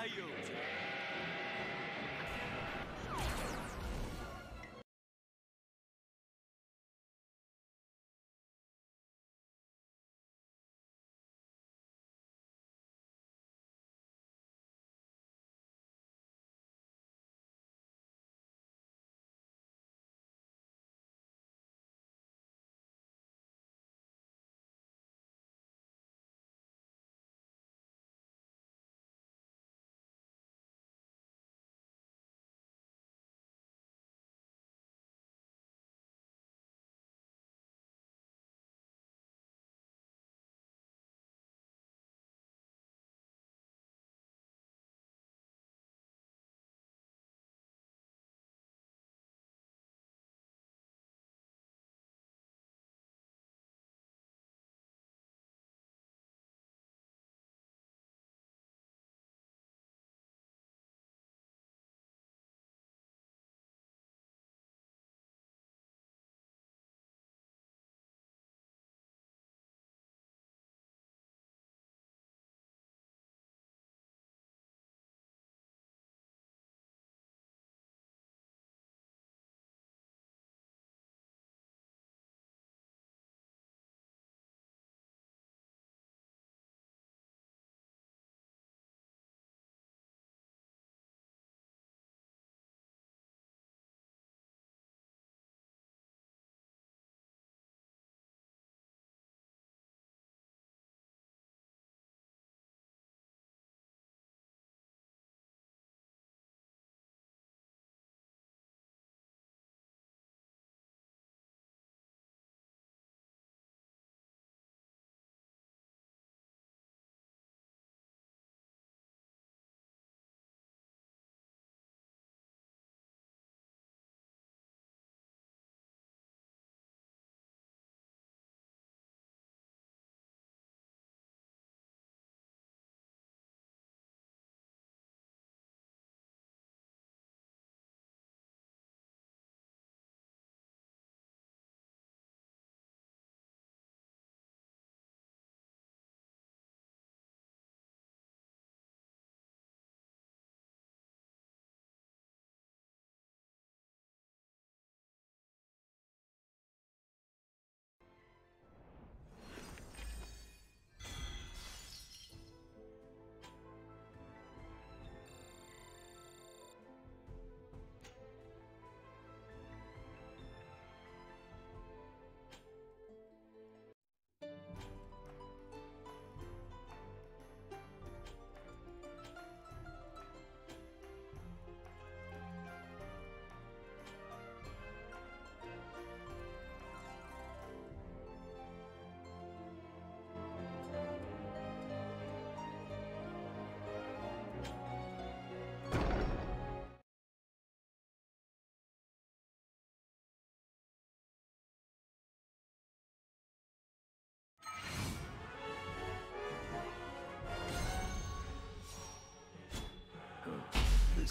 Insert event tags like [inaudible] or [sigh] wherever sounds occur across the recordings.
values.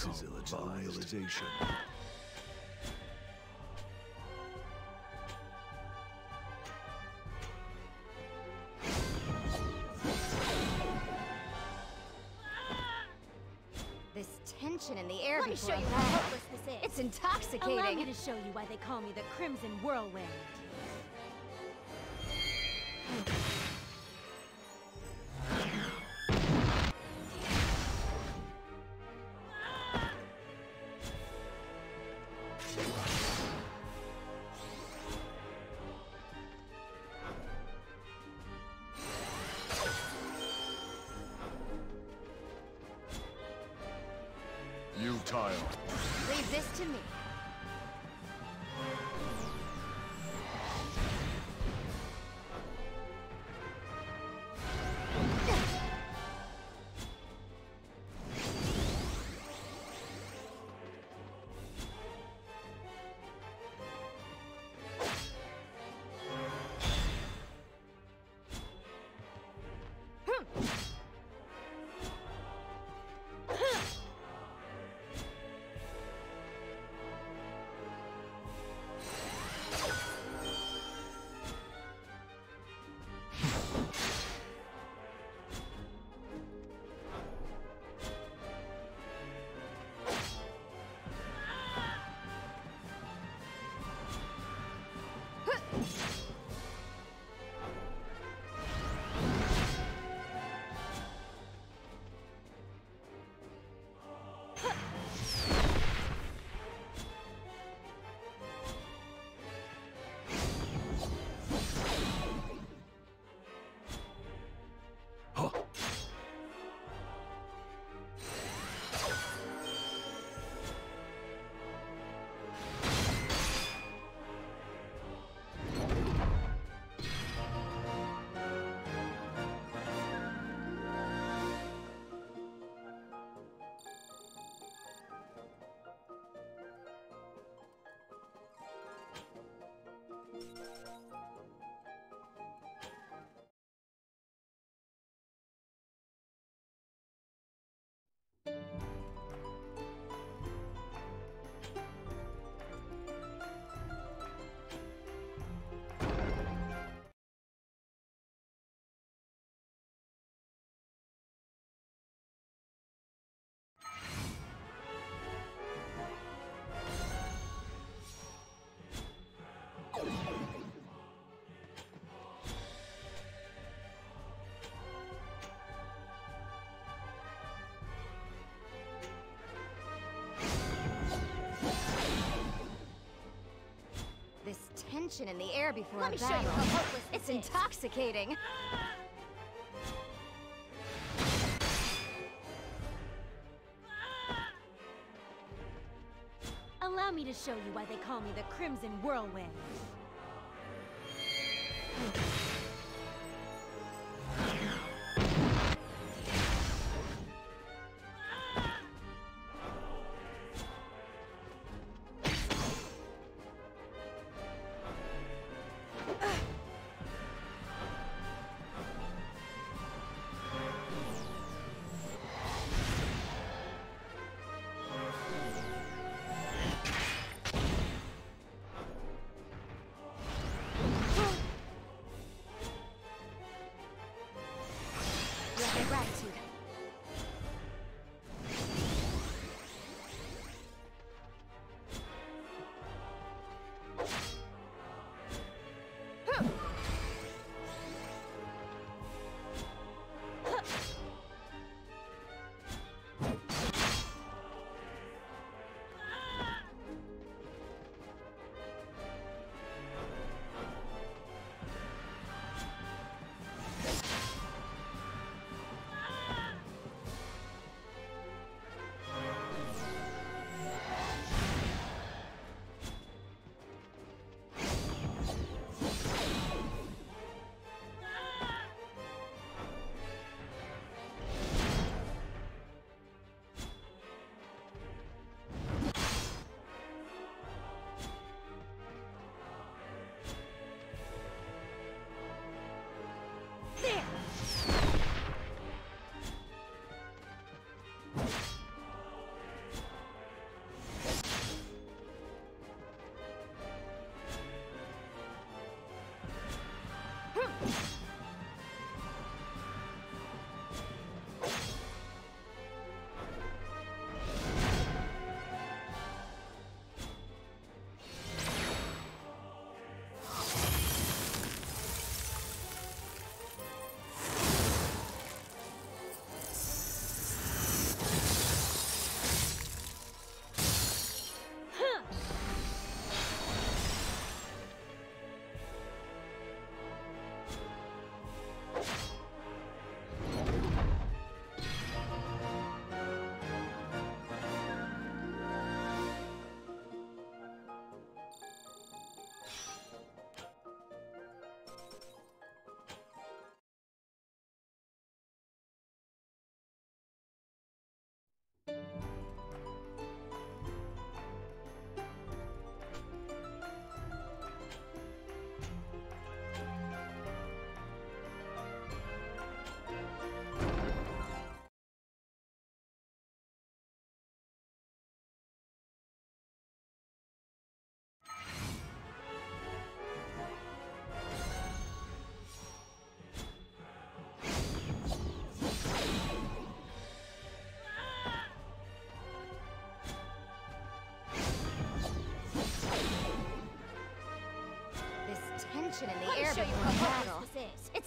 This is realization. This tension in the air Let me show you how battle. hopeless this is. It's intoxicating. Allow me to show you why they call me the Crimson Whirlwind. Tension in the air before Let me show you how hopeless It's intoxicating. Allow me to show you why they call me the Crimson Whirlwind.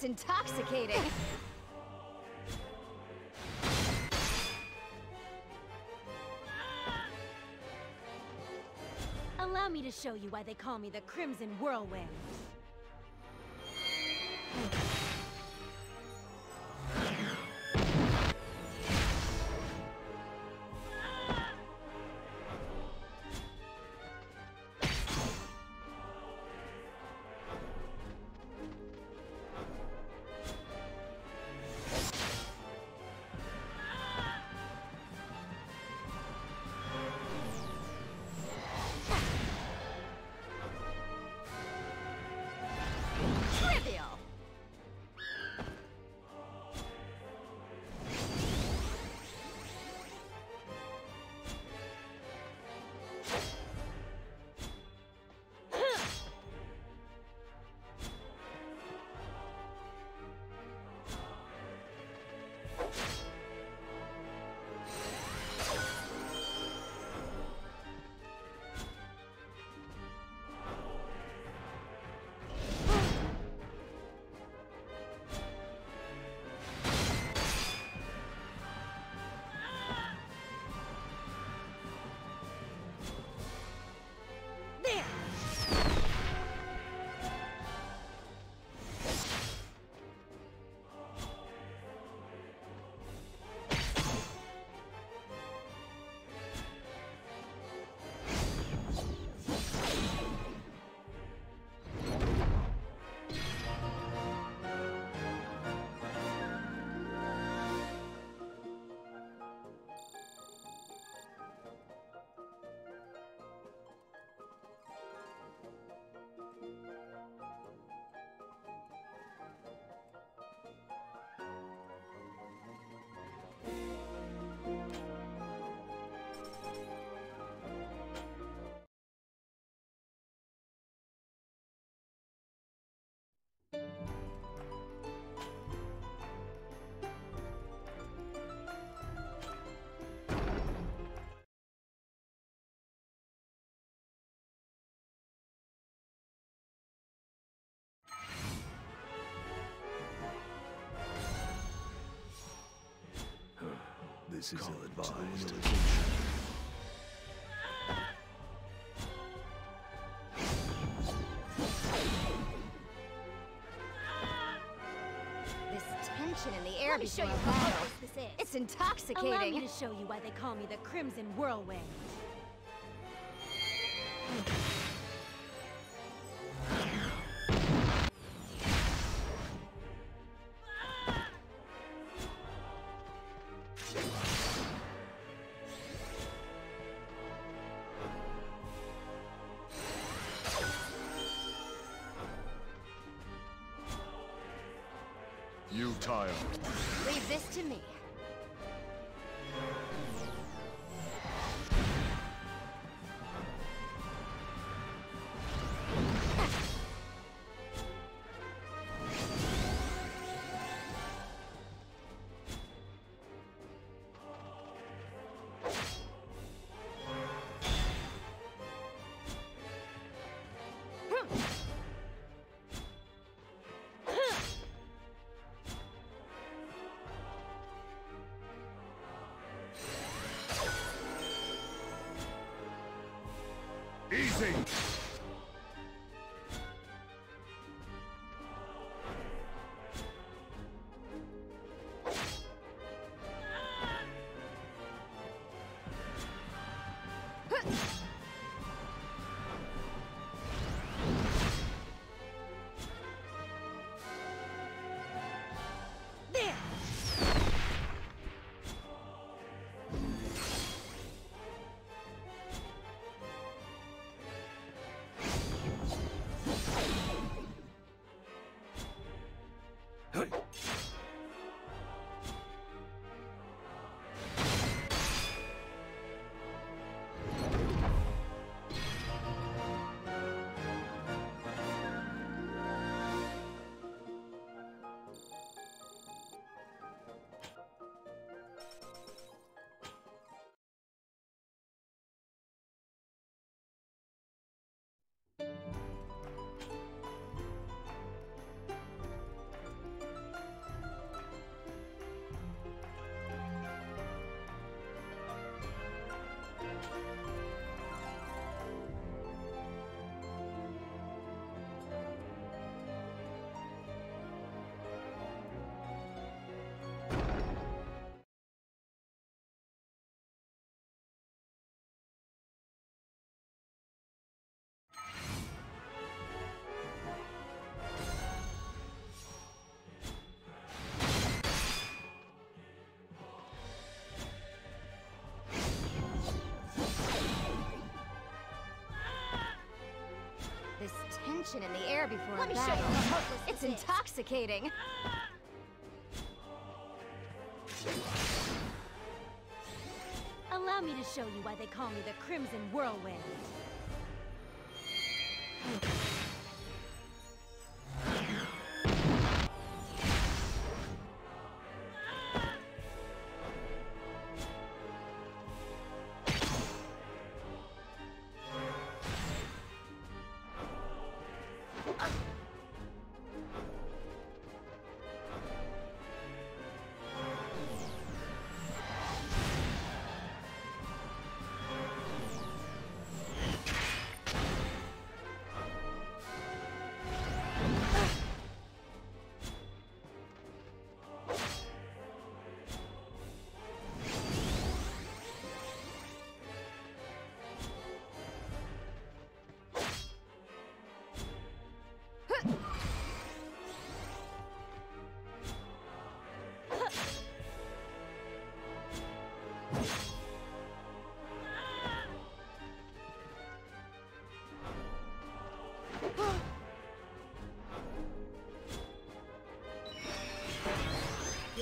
It's intoxicating. Allow me to show you why they call me the Crimson Whirlwind. This is ill-advised. This tension in the air Let me show you a how battle. this is. It's Allow me intoxicating. to show you why they call me the Crimson Whirlwind. Tension in the air before Let a me show you how hopeless It's intoxicating. Allow me to show you why they call me the Crimson Whirlwind.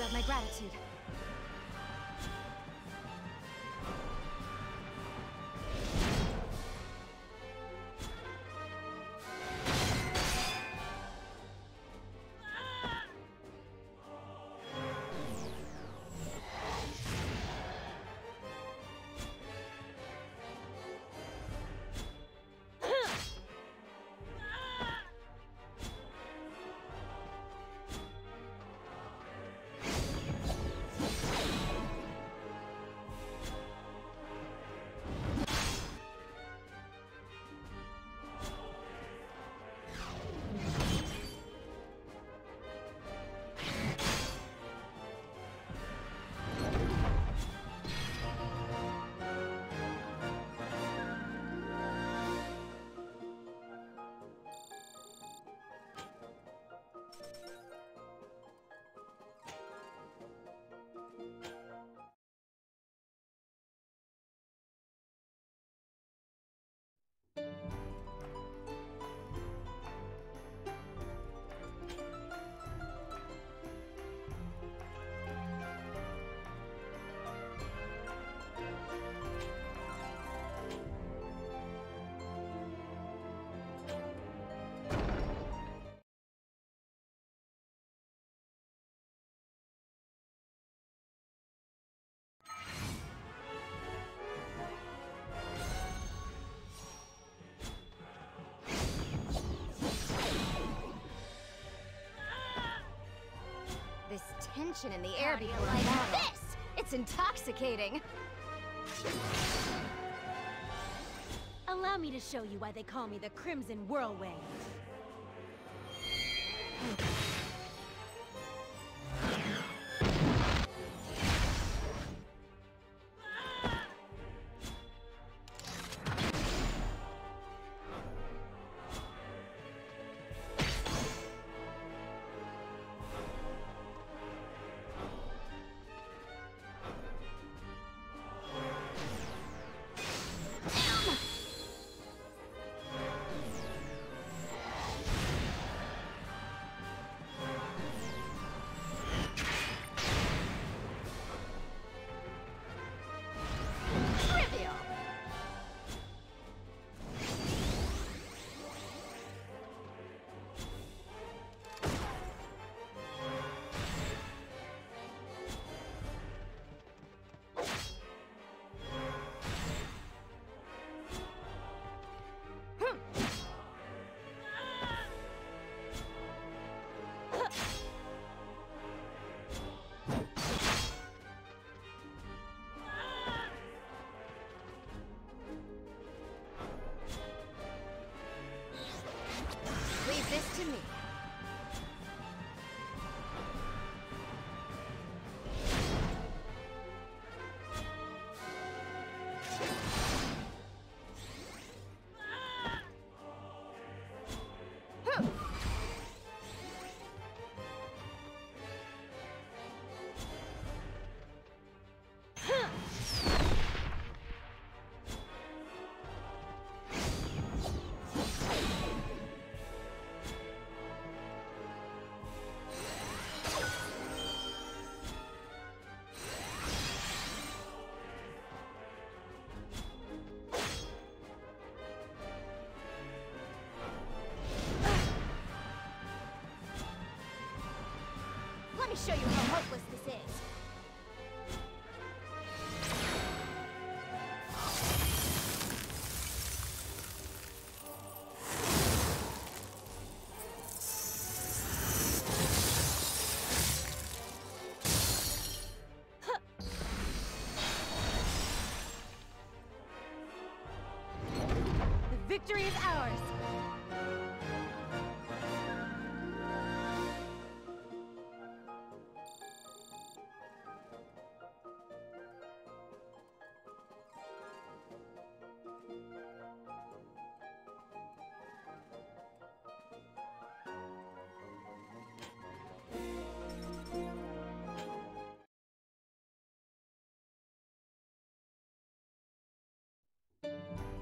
You have my gratitude. Tension in the air before like battle. this? It's intoxicating. Allow me to show you why they call me the Crimson Whirlwind. this to me. Show you how hopeless this is. The victory is ours! Well, well.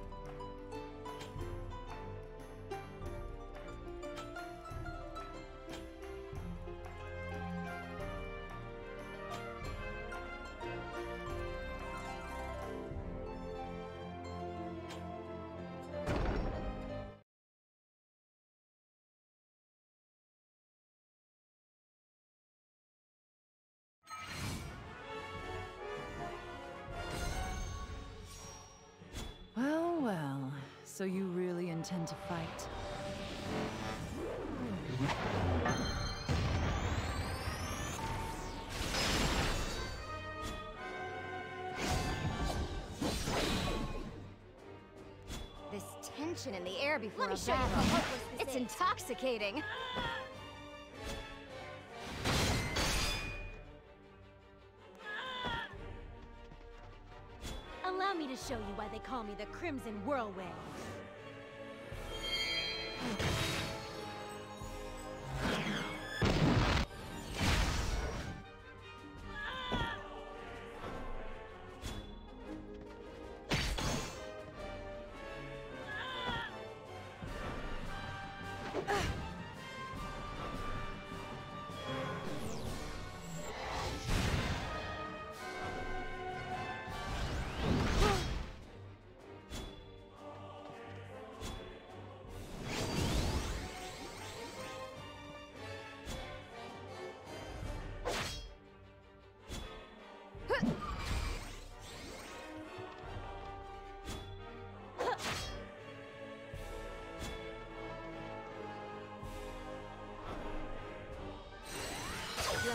So you really intend to fight? This tension in the air before Let me a show you battle. how hopeless this it's is. intoxicating. Allow me to show you why they call me the Crimson Whirlwind.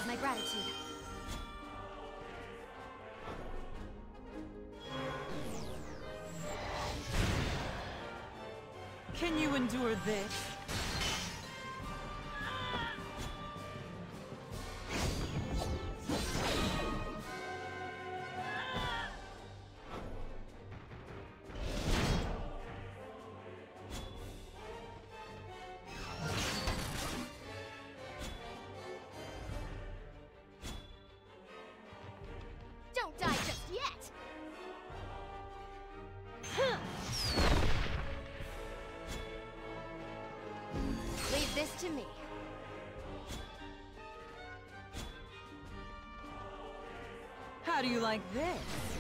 Have my gratitude. Can you endure this? How do you like this?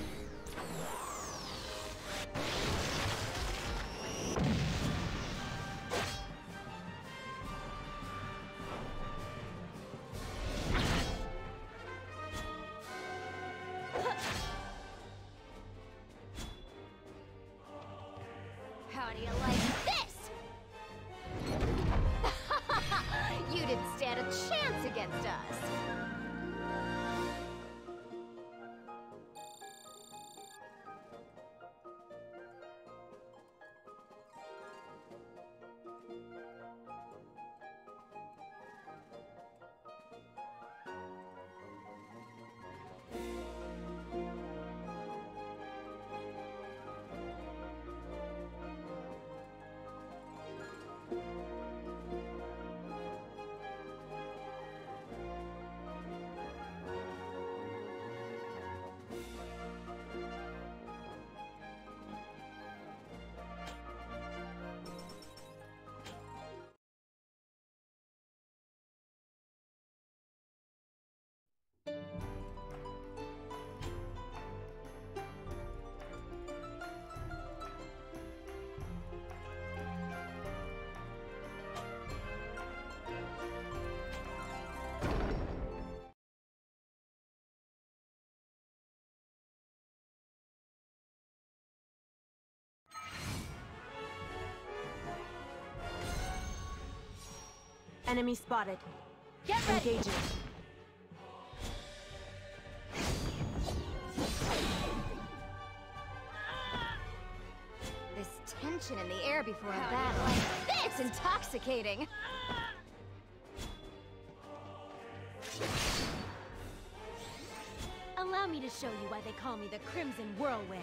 Enemy spotted. Get ready! Engaging. Tension in the air before a battle. It's intoxicating! Allow me to show you why they call me the Crimson Whirlwind.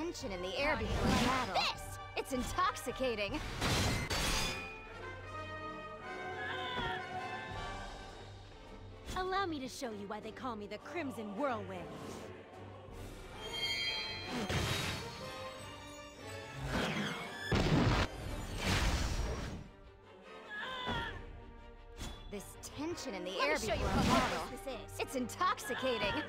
Tension in the air before a battle. This! It's intoxicating! Allow me to show you why they call me the Crimson Whirlwind. This tension in the Let air me show you before a how battle, this is. it's intoxicating!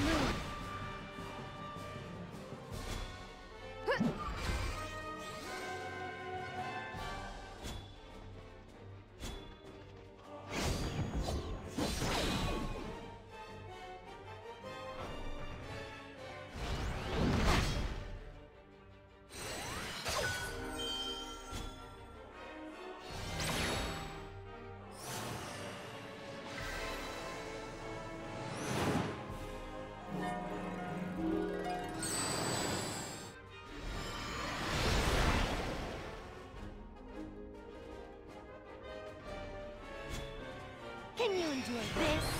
Strategic Can you enjoy this?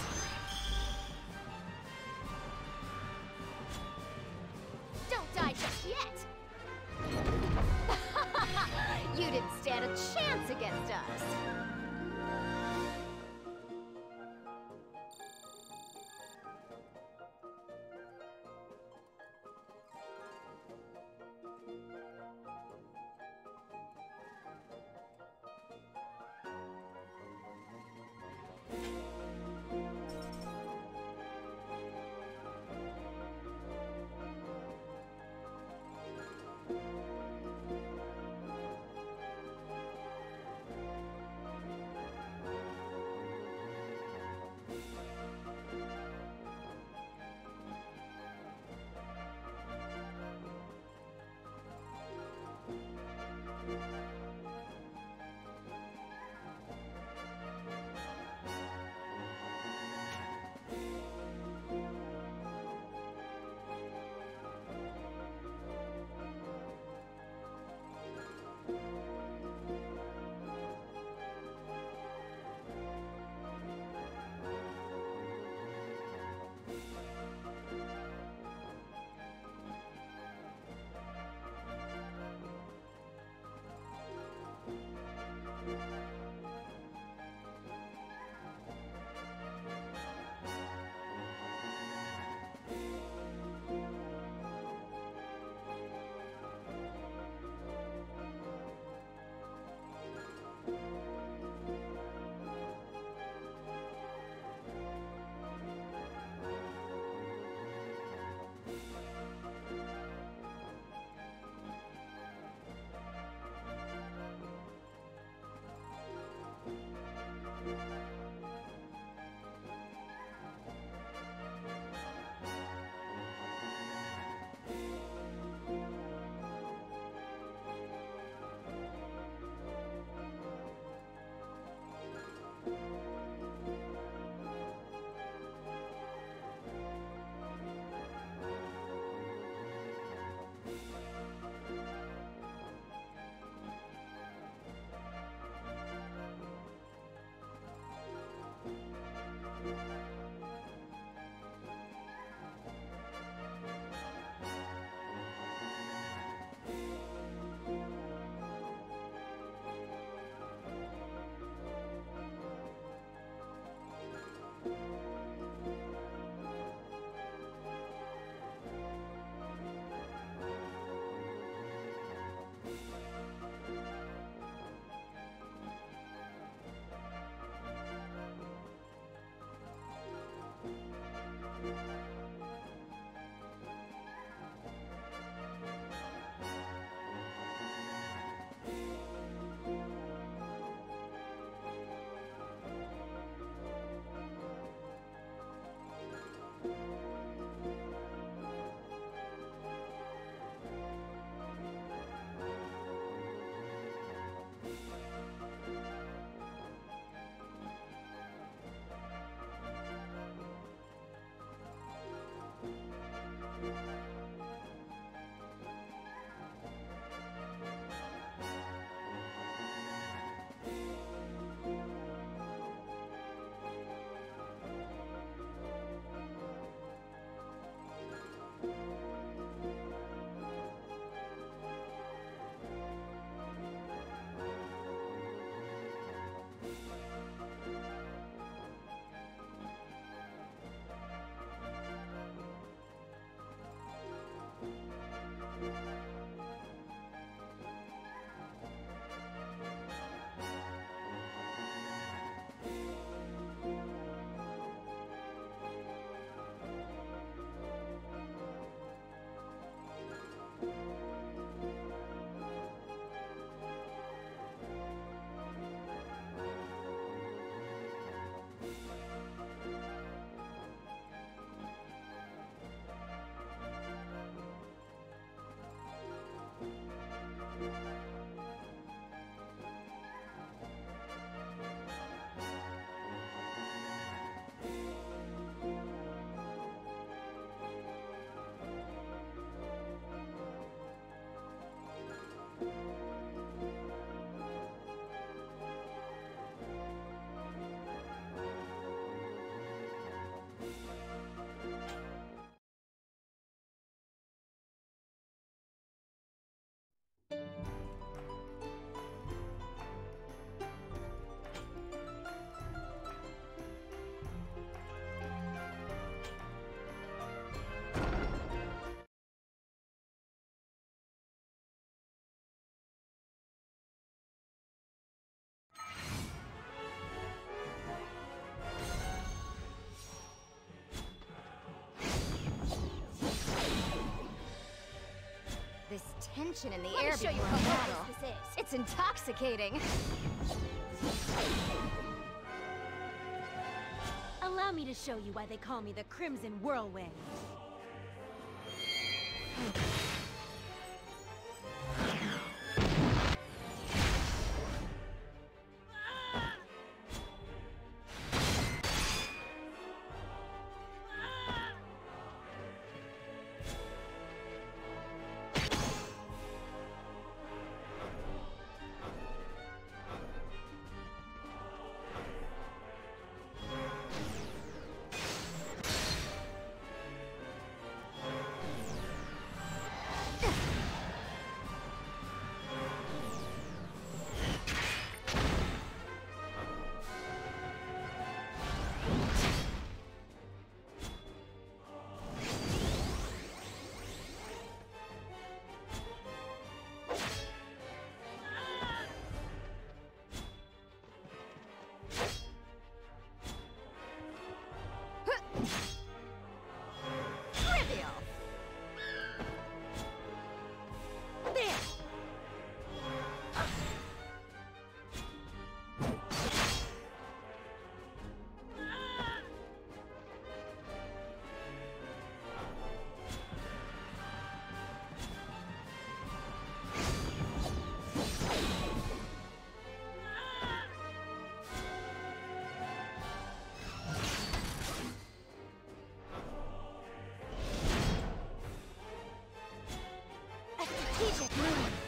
Tension in the Let air show you before battle. this is. It's intoxicating. Allow me to show you why they call me the Crimson Whirlwind. It's.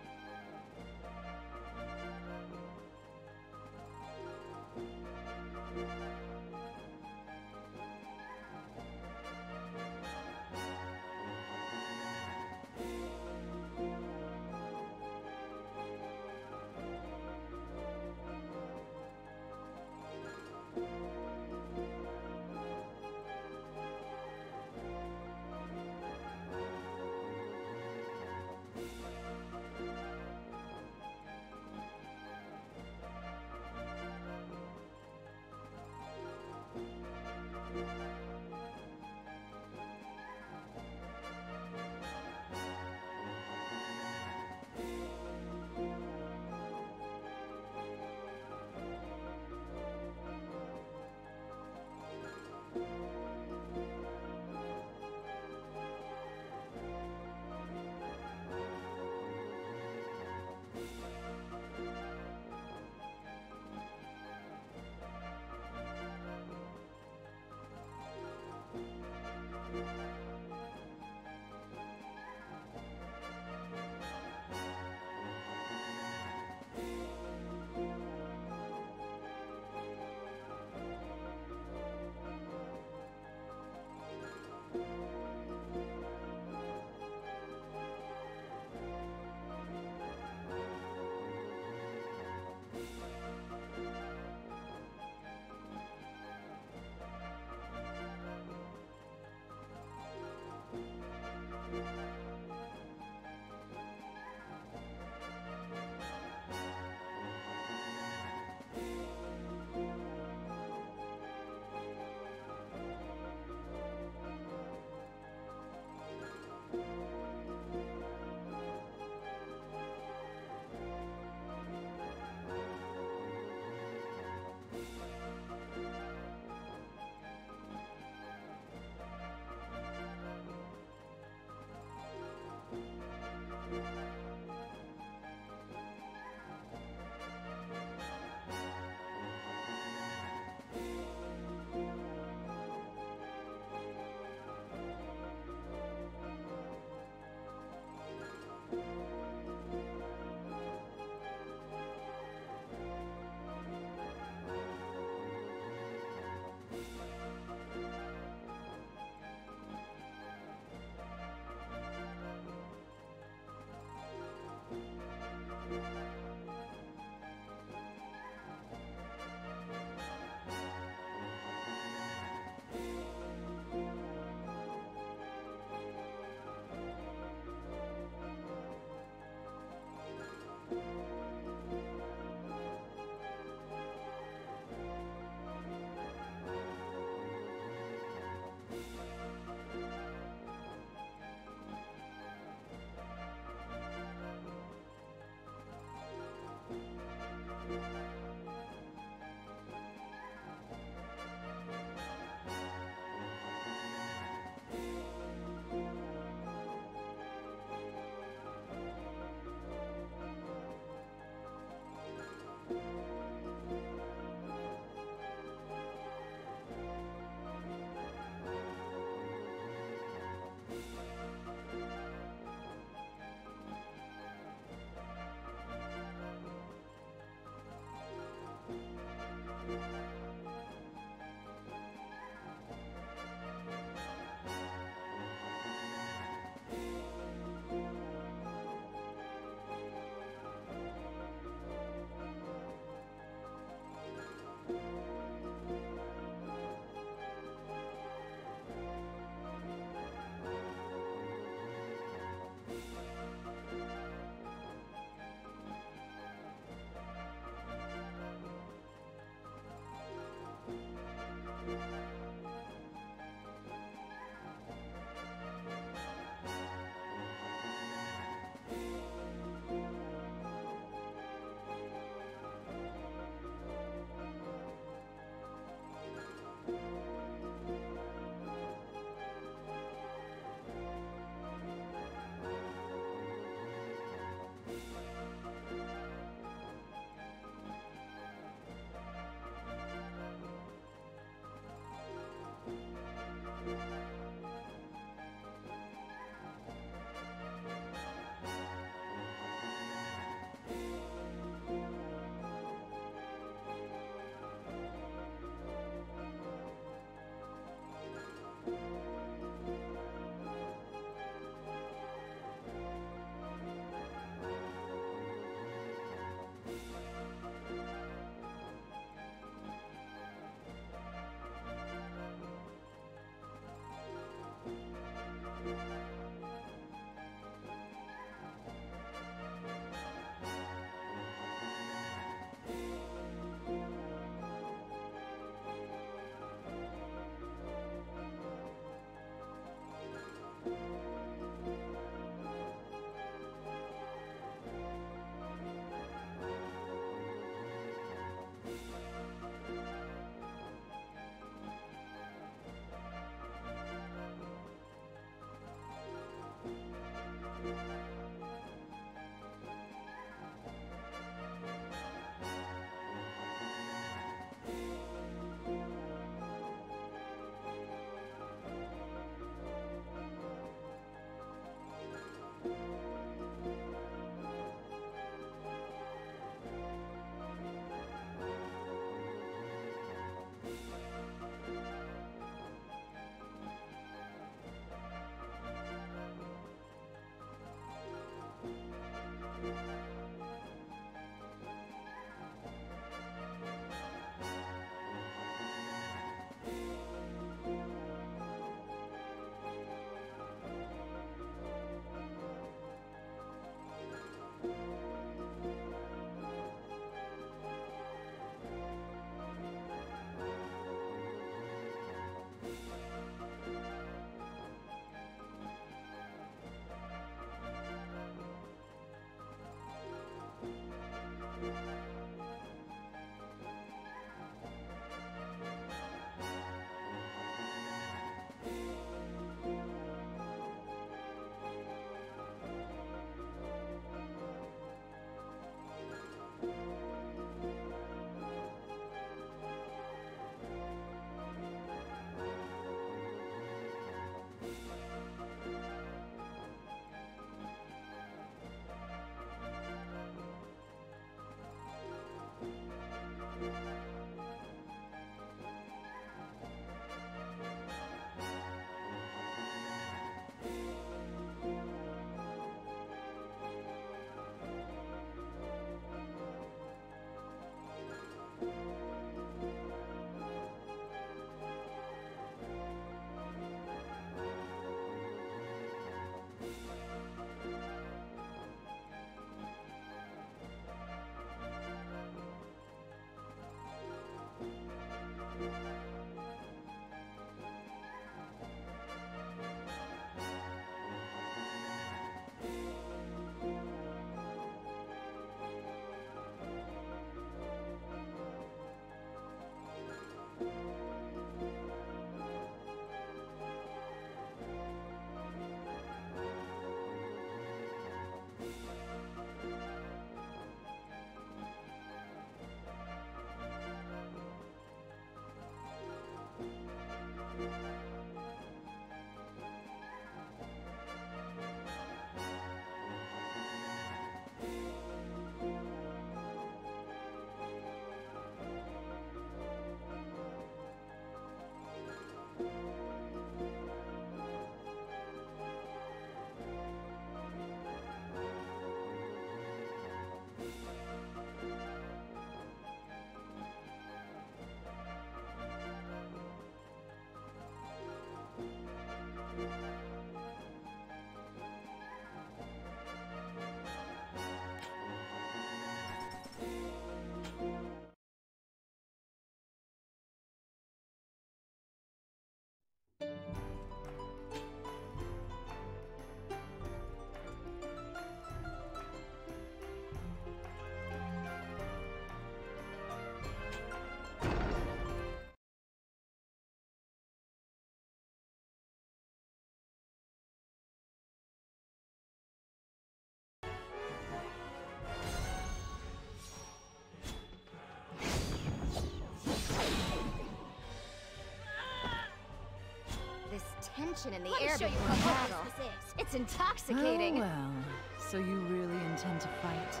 Tension in the Let air show before how battle. this is. It's intoxicating. Oh, well. So you really intend to fight?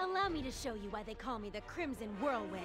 Allow me to show you why they call me the Crimson Whirlwind.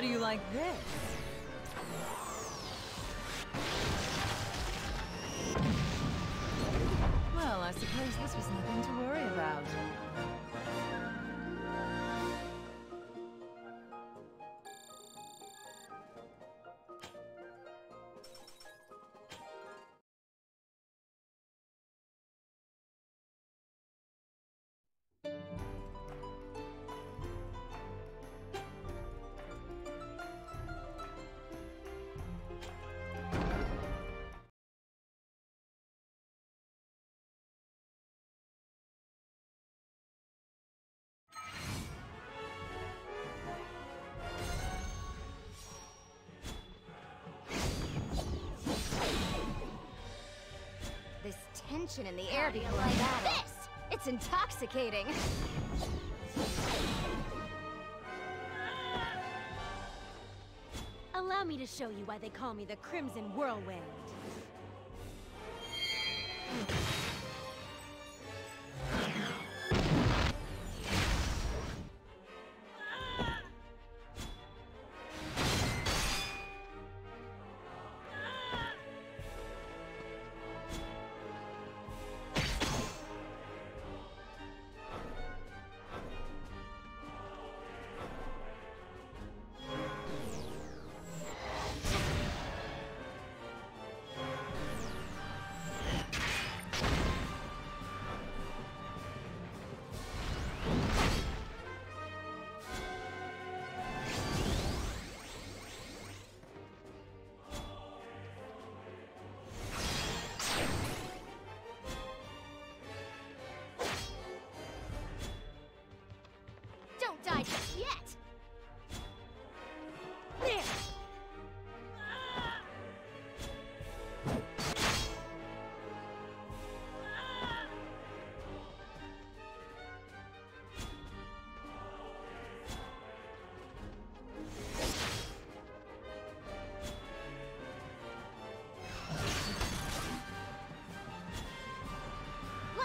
How do you like this? Well, I suppose this was nothing to tension in the air before battle. This! It's intoxicating. Allow me to show you why they call me the Crimson Whirlwind.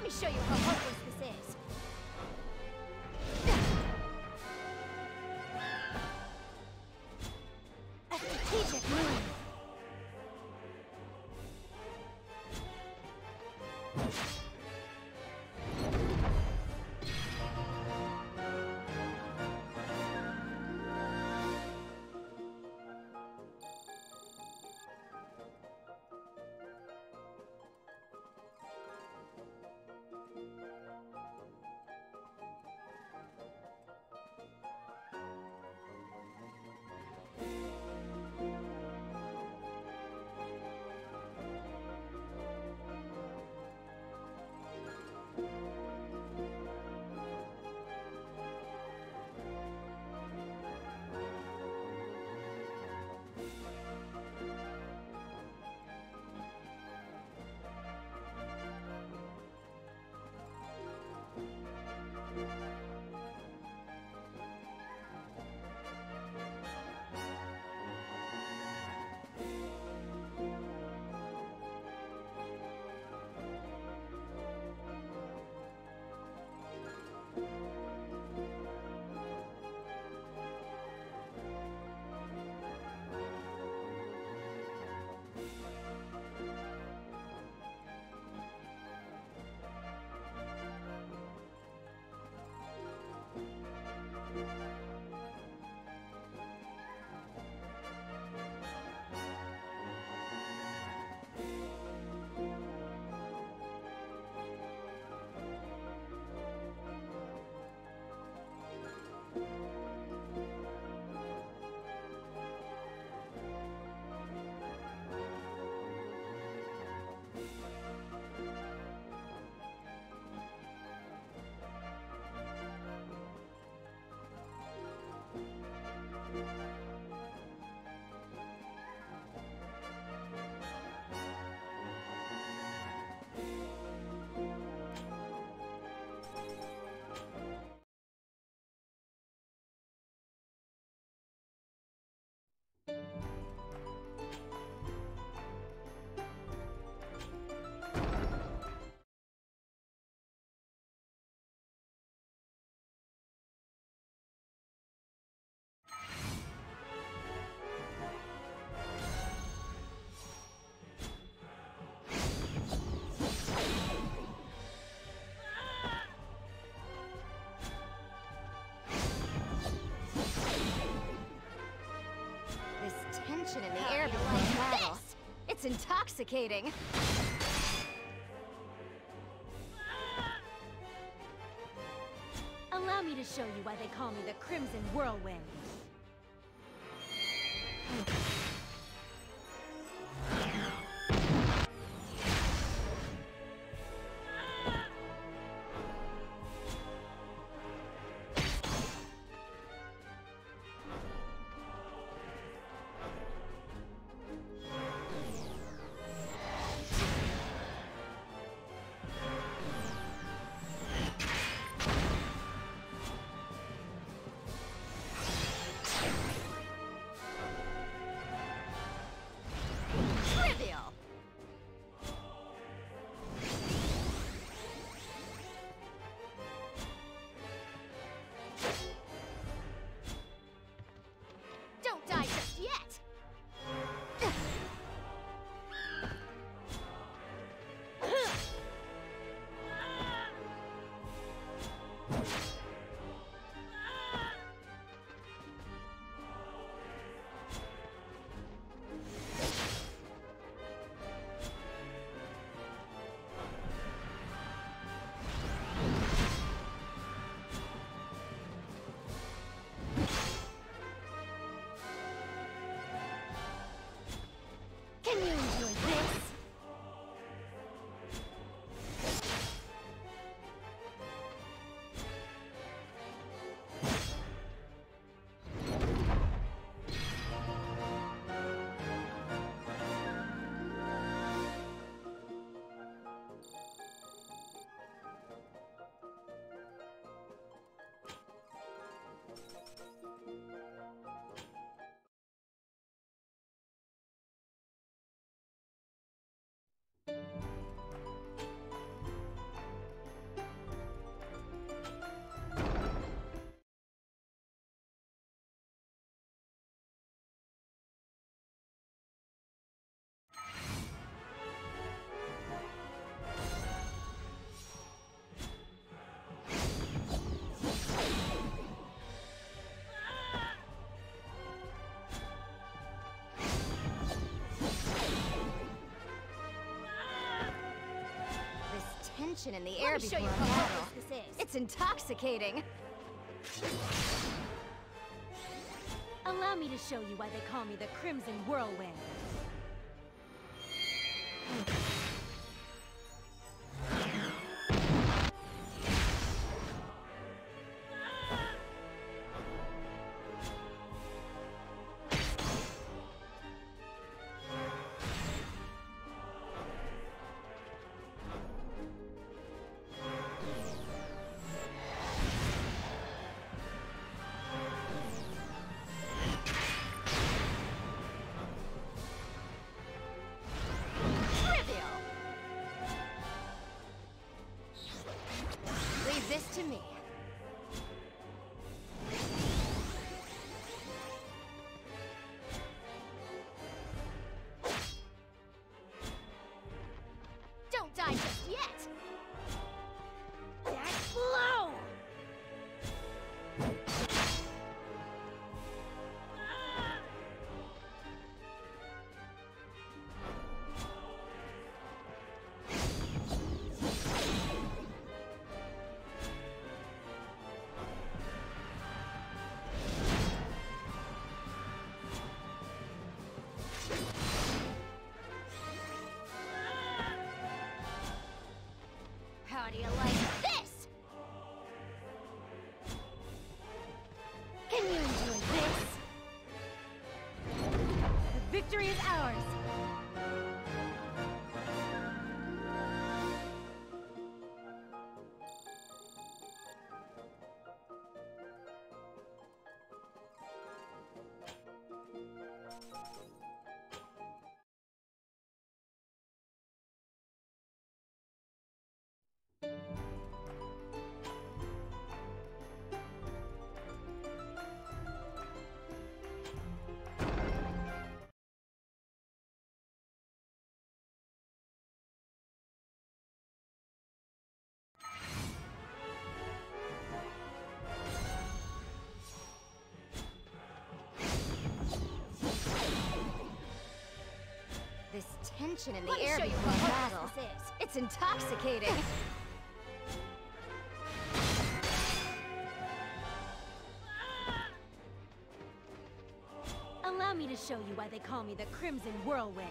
Let me show you how hopeless Intoxicating. Allow me to show you why they call me the Crimson Whirlwind. Can you tension in the Let air before battle. this is. It's intoxicating. Allow me to show you why they call me the Crimson Whirlwind. You this! The victory is ours! Tension in the Let me air show you before battle. this is. It's intoxicating. [laughs] Allow me to show you why they call me the Crimson Whirlwind.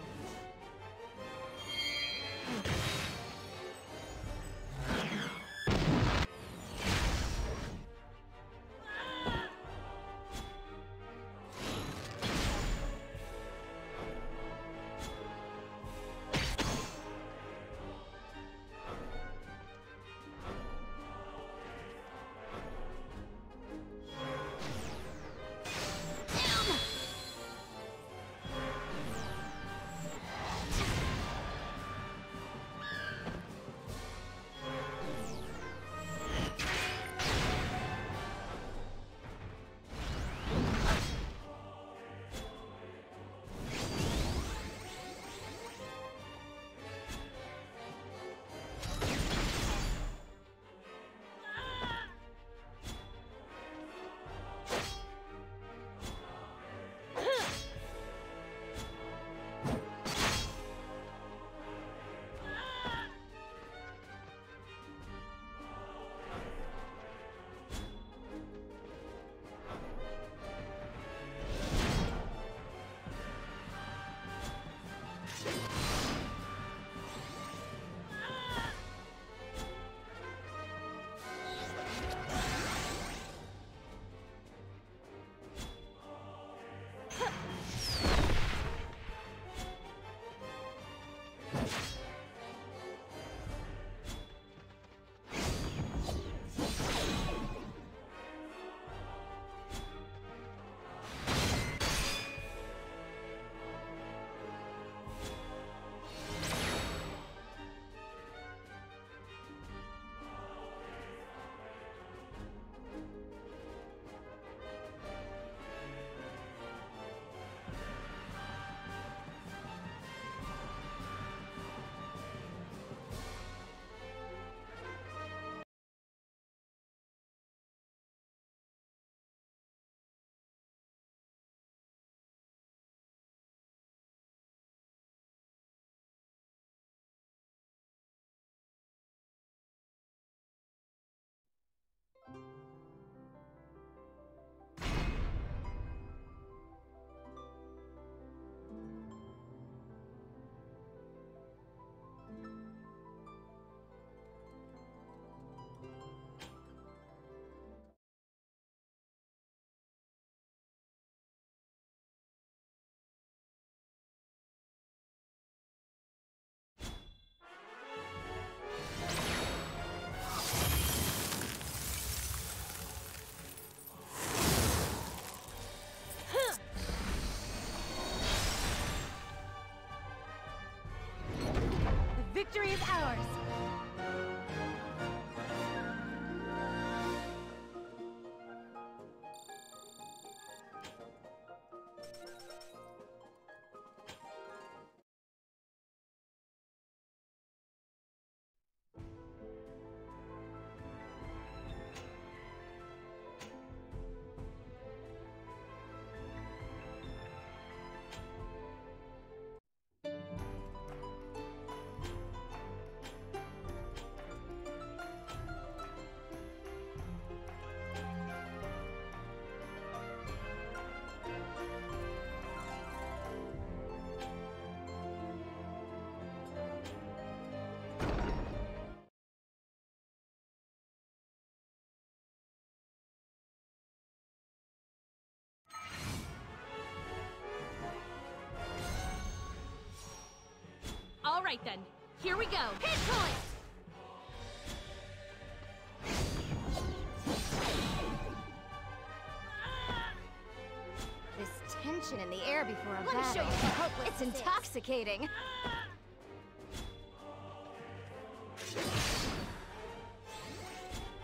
Victory is ours! Right then, here we go. Hit point! This tension in the air before a Let me show battle. you how hopeless It's intoxicating.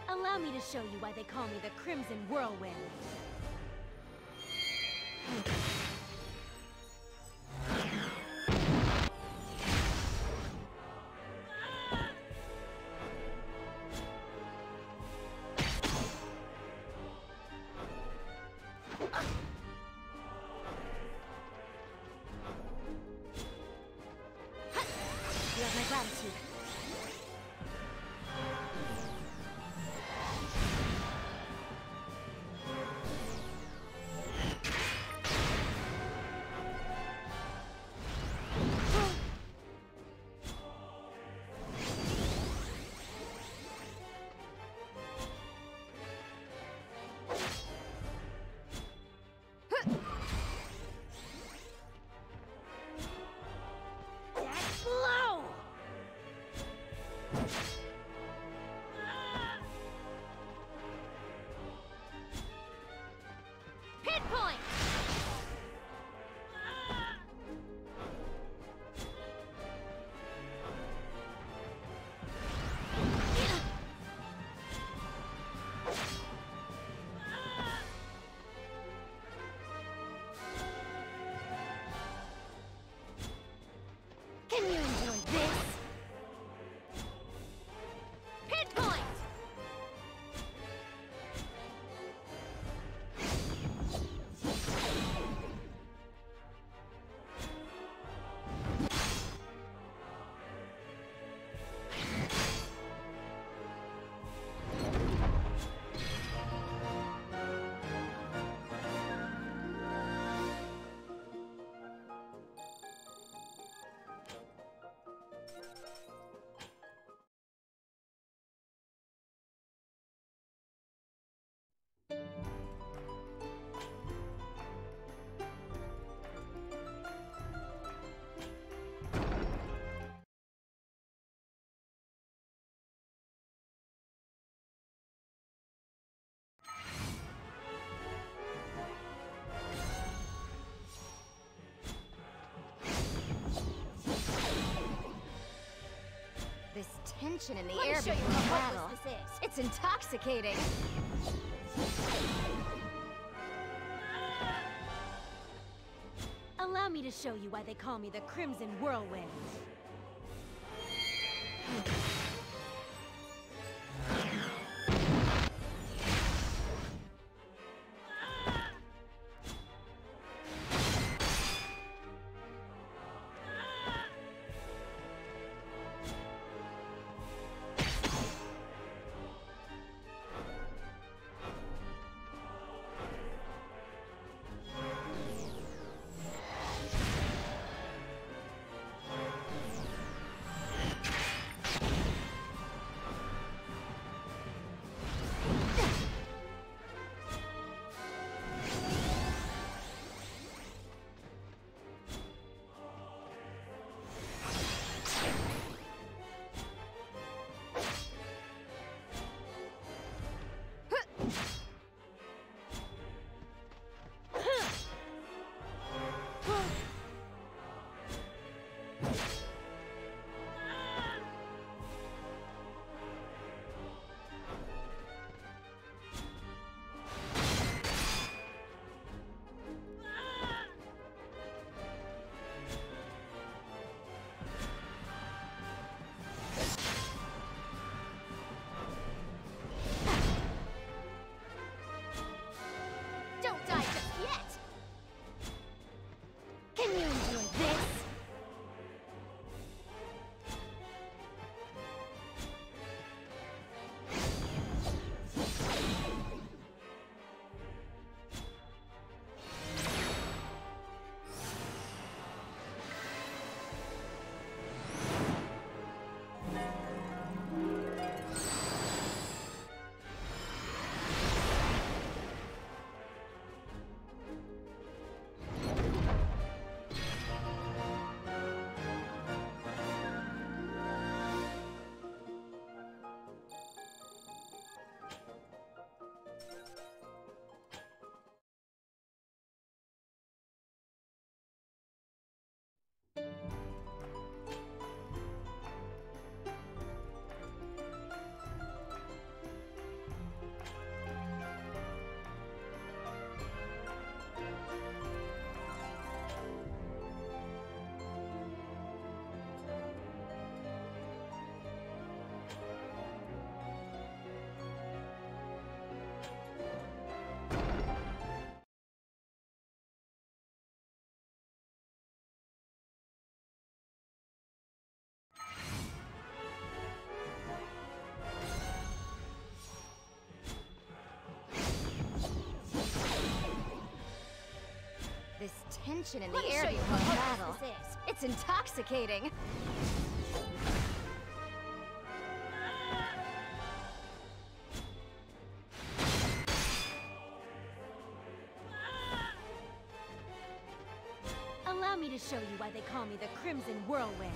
Allow me to show you why they call me the Crimson Whirlwind. You enjoy this? Tension in the Let air before battle. It's intoxicating. Allow me to show you why they call me the Crimson Whirlwind. Tension in the air show you before battle. It's intoxicating. Allow me to show you why they call me the Crimson Whirlwind.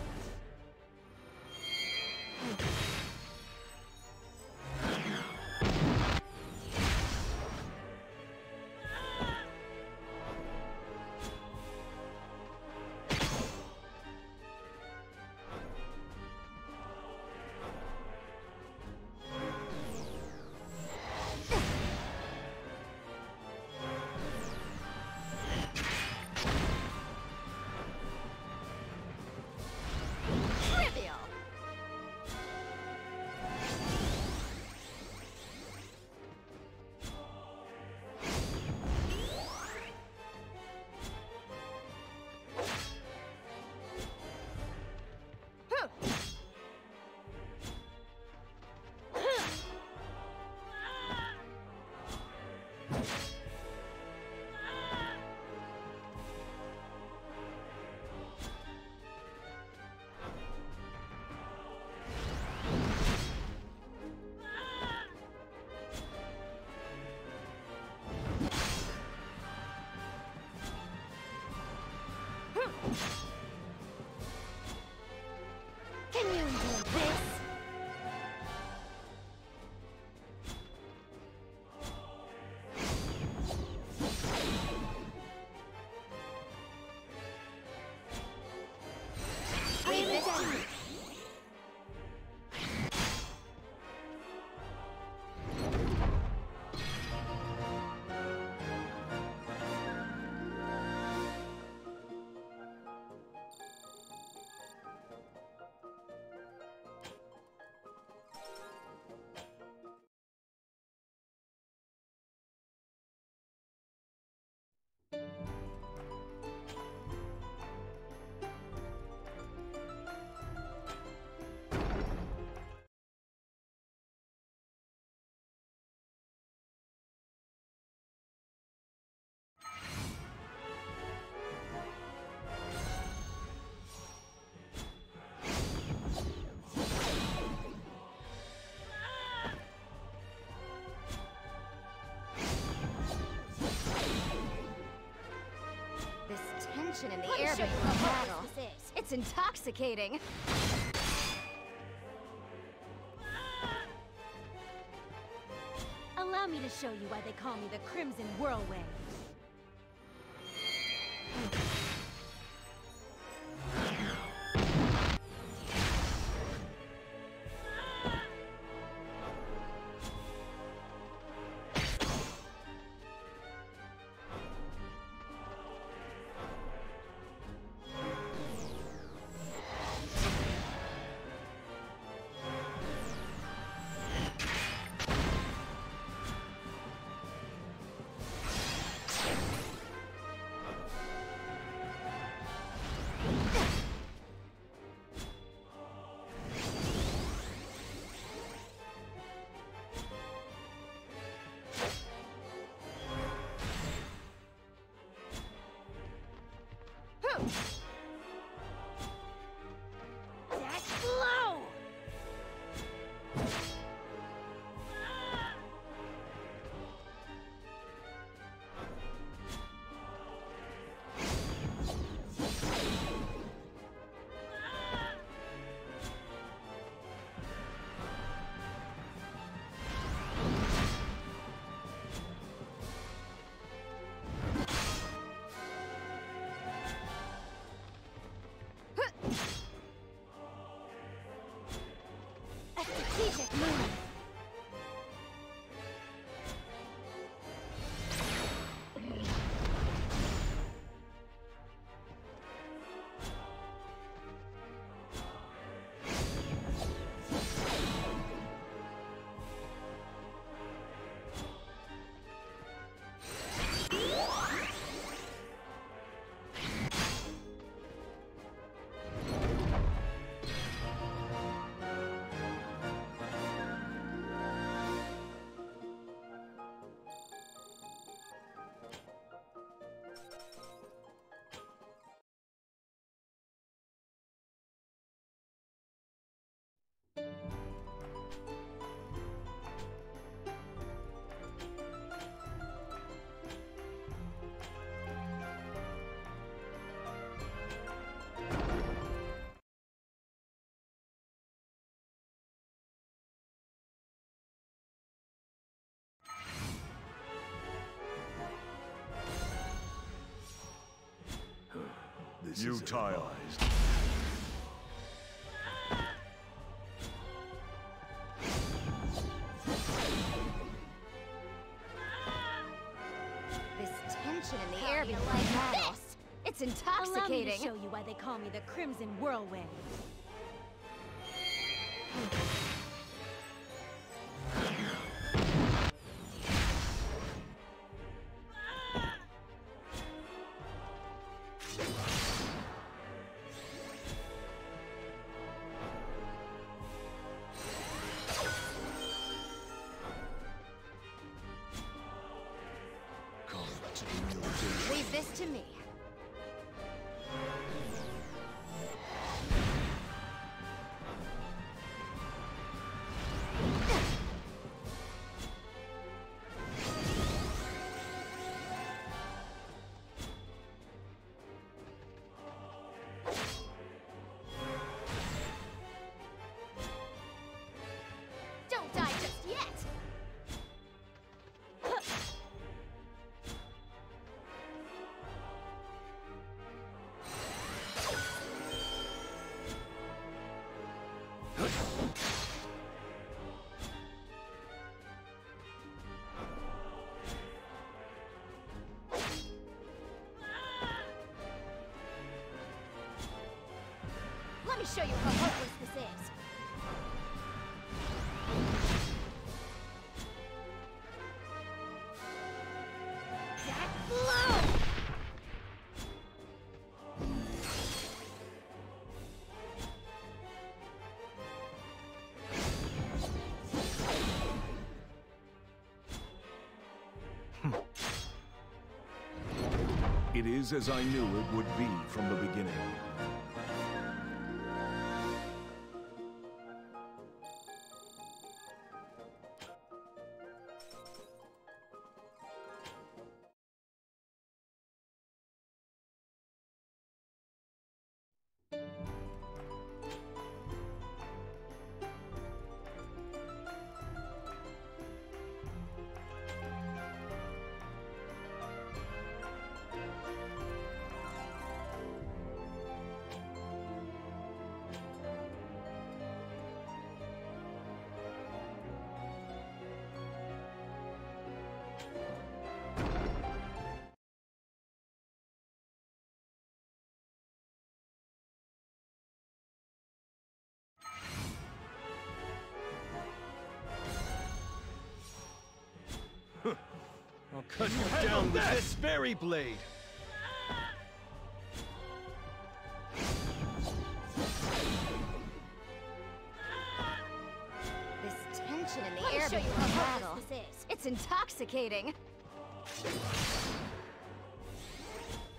Tension in the Let air show you before how battle. hopeless this is. It's intoxicating. Allow me to show you why they call me the Crimson Whirlwind. Move. This You is tile. advised. This tension in the air do you before like battle. this? It's Allow me to intoxicating. show you why they call me the Crimson Whirlwind. To me. Show you how hopeless this is. It is as I knew it would be from the beginning. You down with this very blade. This tension in the Let air show you before how battle. This is. It's intoxicating.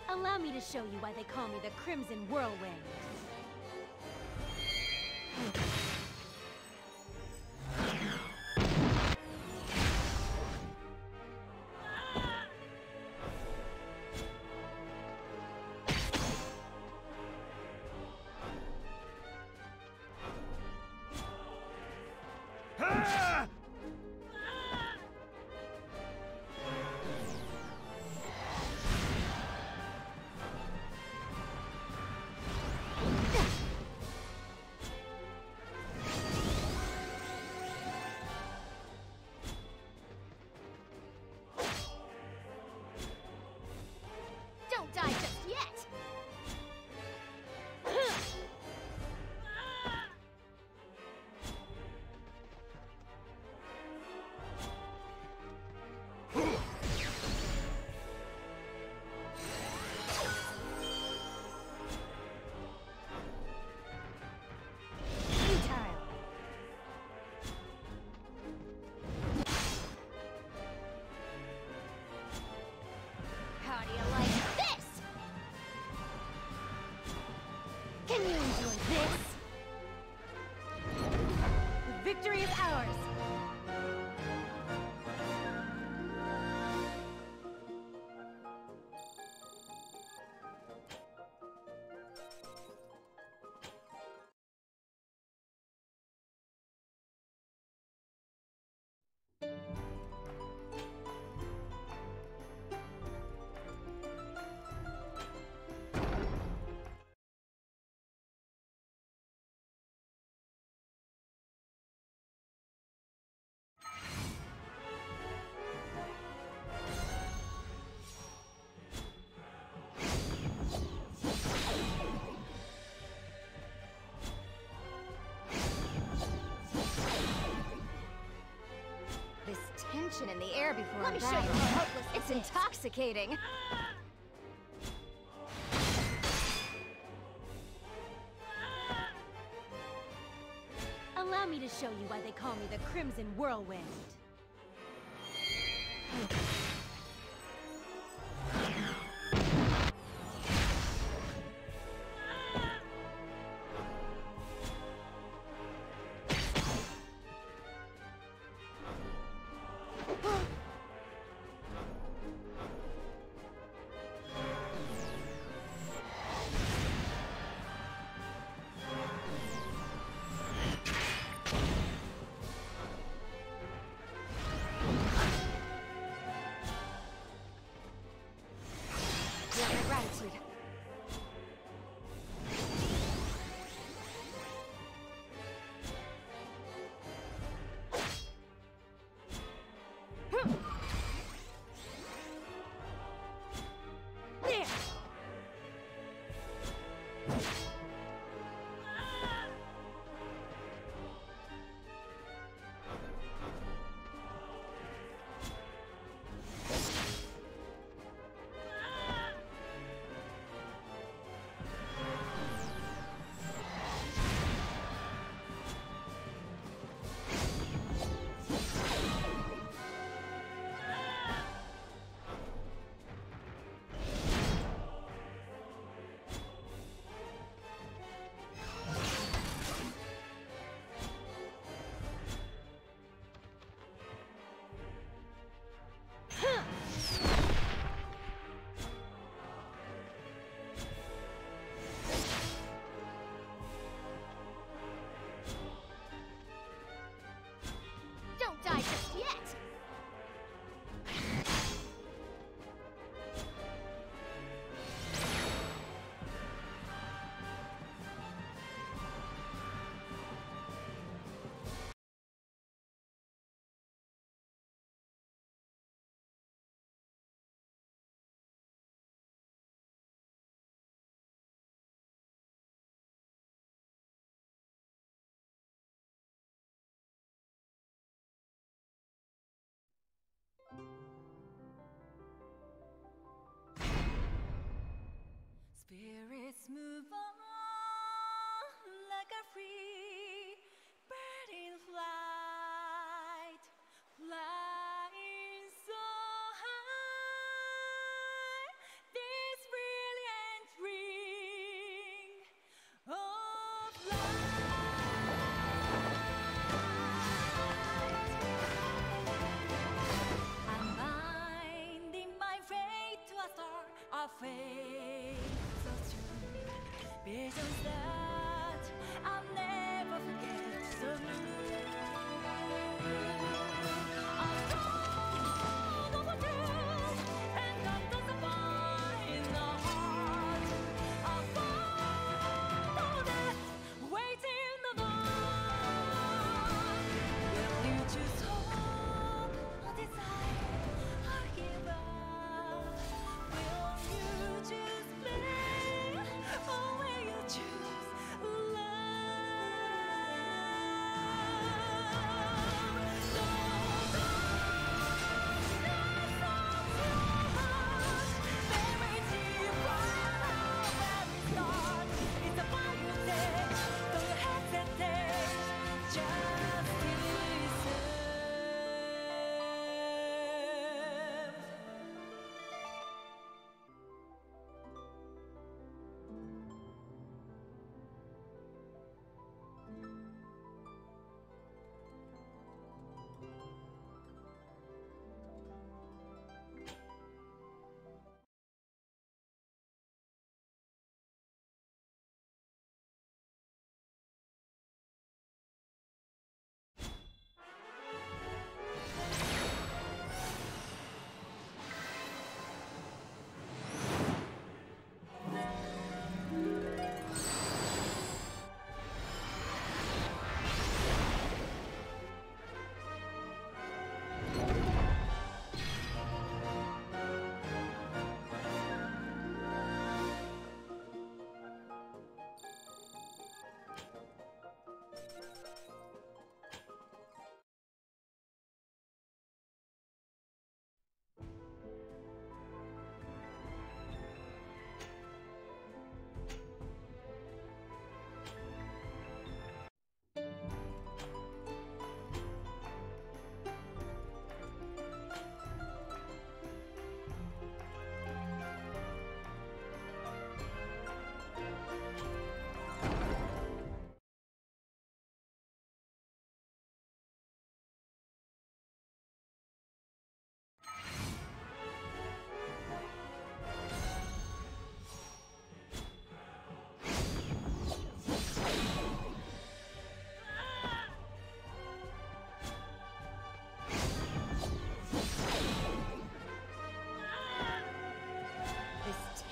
Allow me to show you why they call me the Crimson Whirlwind. This? The victory is ours! In the air before Let me show you how hopeless It's intoxicating. Allow me to show you why they call me the Crimson Whirlwind. Spirits move on like a free.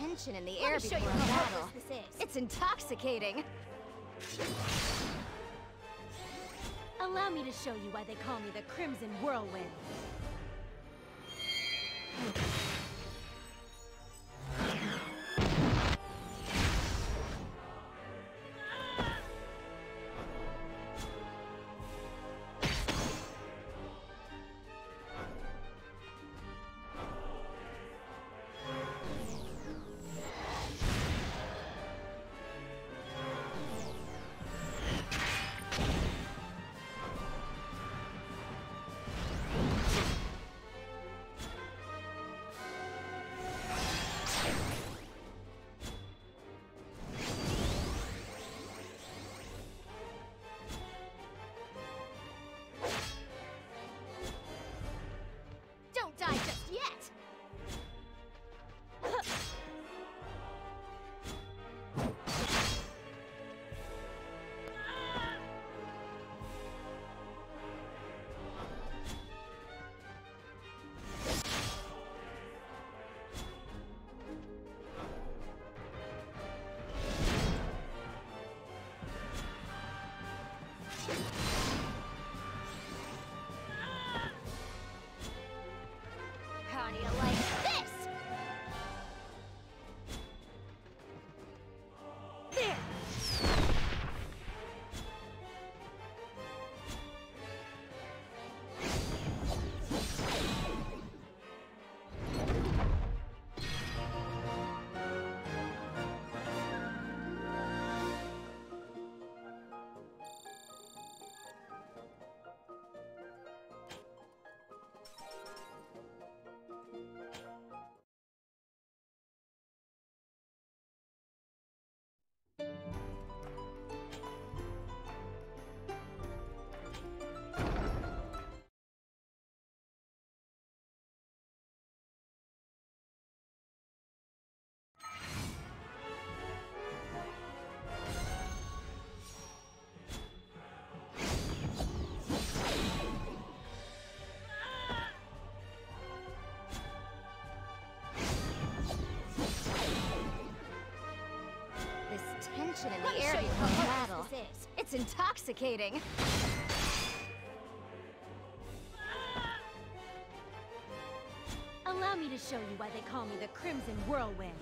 tension in the air before a battle. It's intoxicating. Allow me to show you why they call me the Crimson Whirlwind. tension in the air before battle. It's intoxicating. Allow me to show you why they call me the Crimson Whirlwind.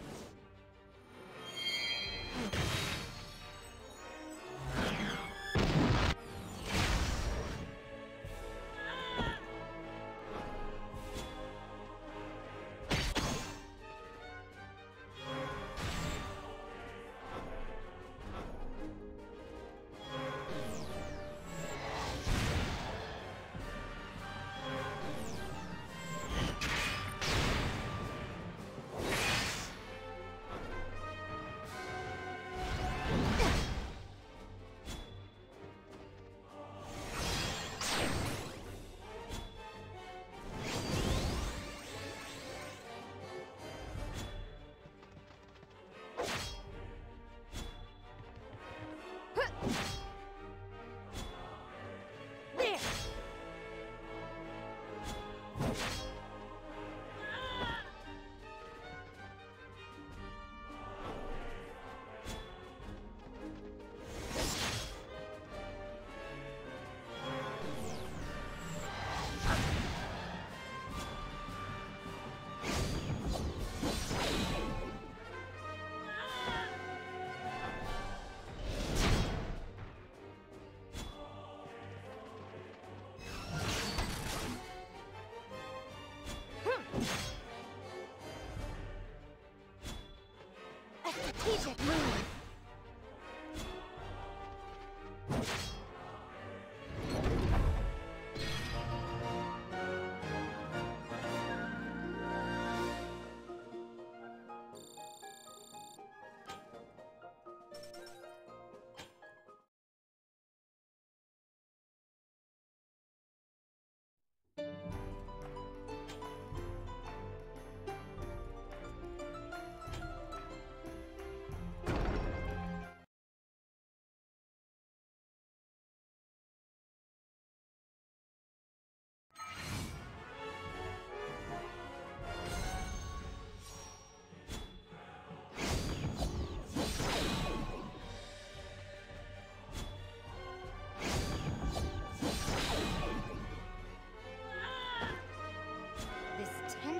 Strategic move.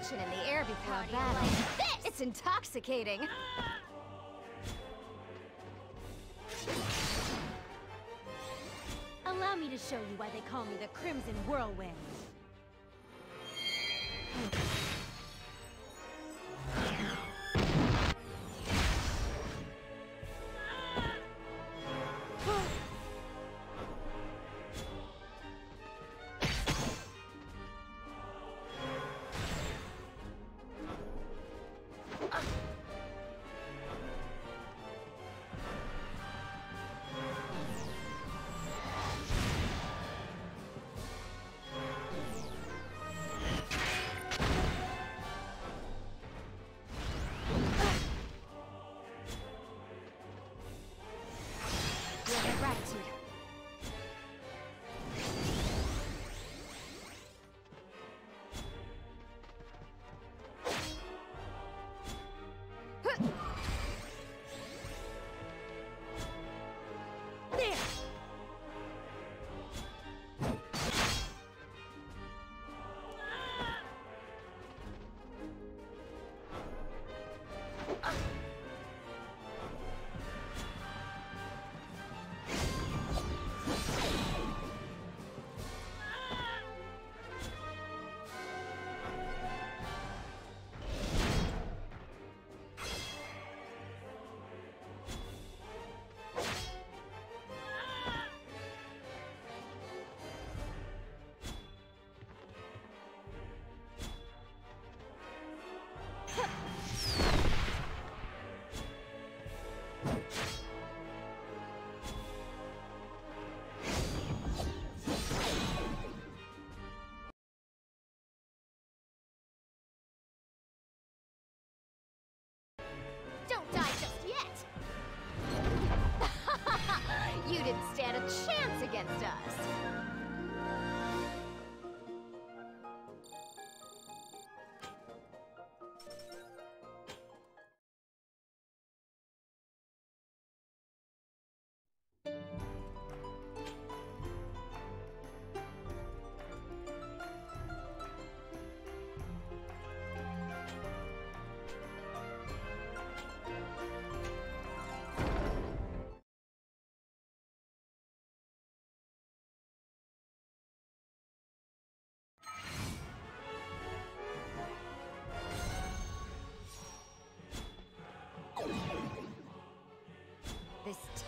Tension in the air before a battle. It's intoxicating. Allow me to show you why they call me the Crimson Whirlwind.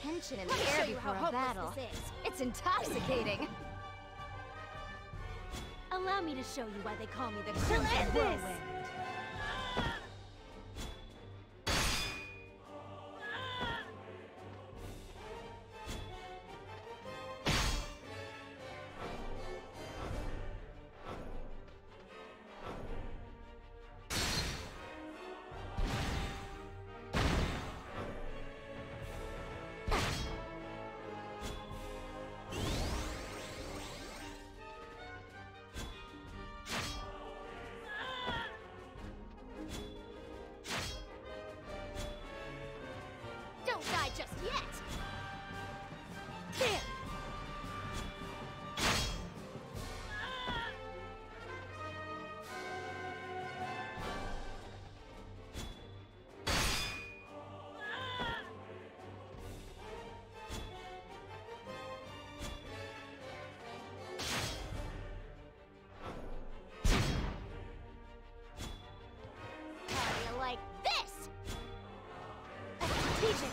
Tension in the Let air show you how before a battle. It's intoxicating. Allow me to show you why they call me the Crimson! Whirlwind.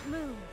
Strategic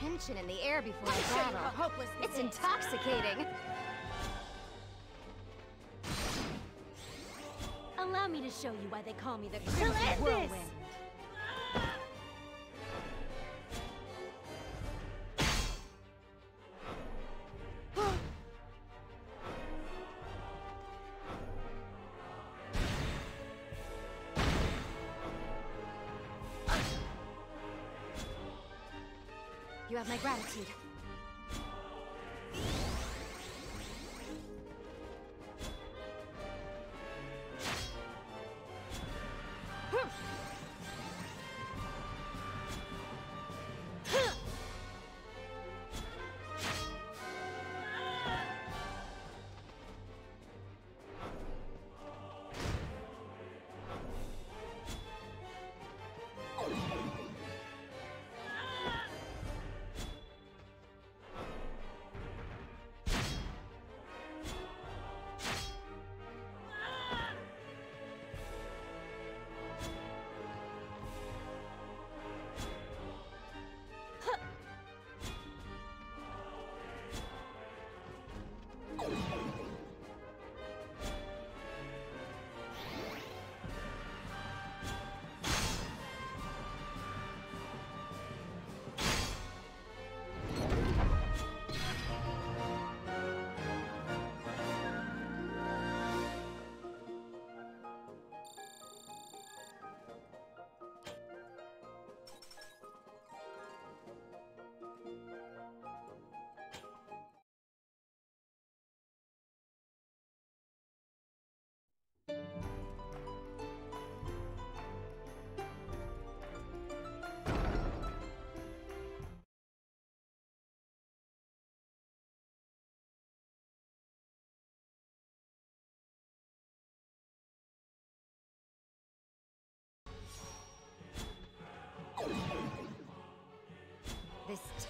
tension in the air before the battle. It's intoxicating. Allow me to show you why they call me the Crimson Whirlwind. You have my gratitude.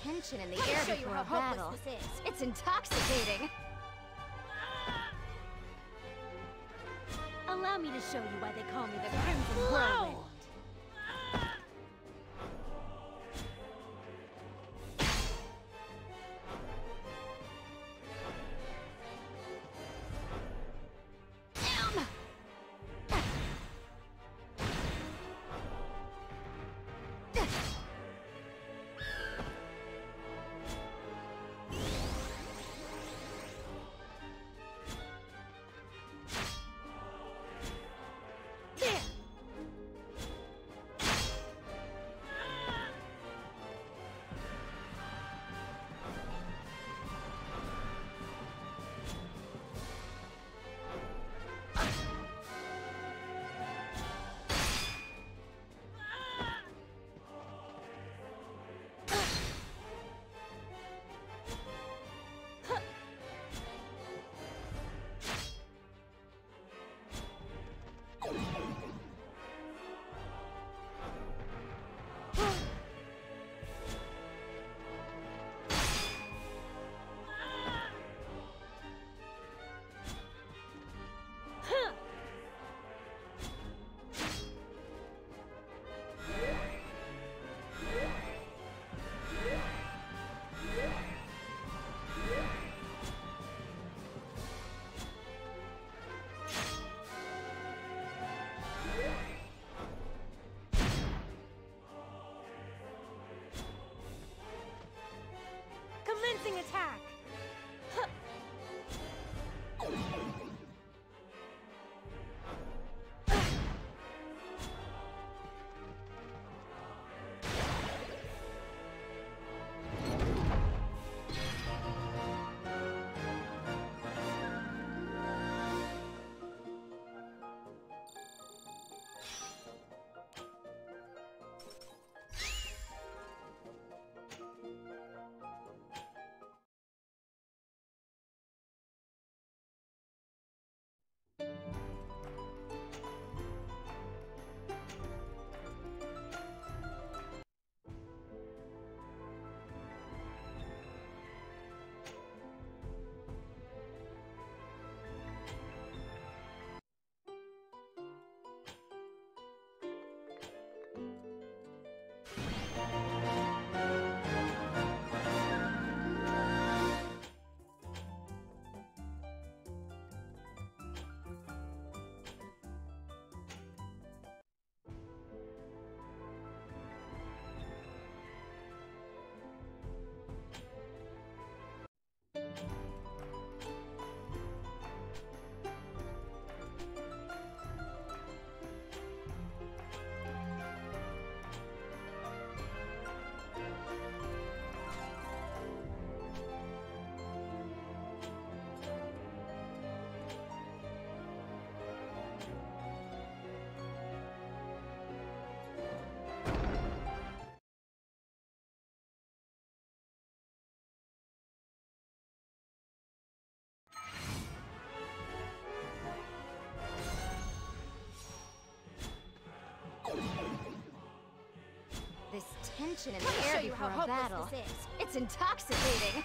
Tension in the air show you before how a battle. this is. It's intoxicating. Allow me to show you why they call me the Crimson Whirlwind. Tension in the show air you before how a battle. this is. It's intoxicating.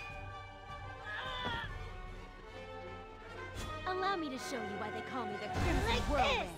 Allow me to show you why they call me the Crimson Whirlwind.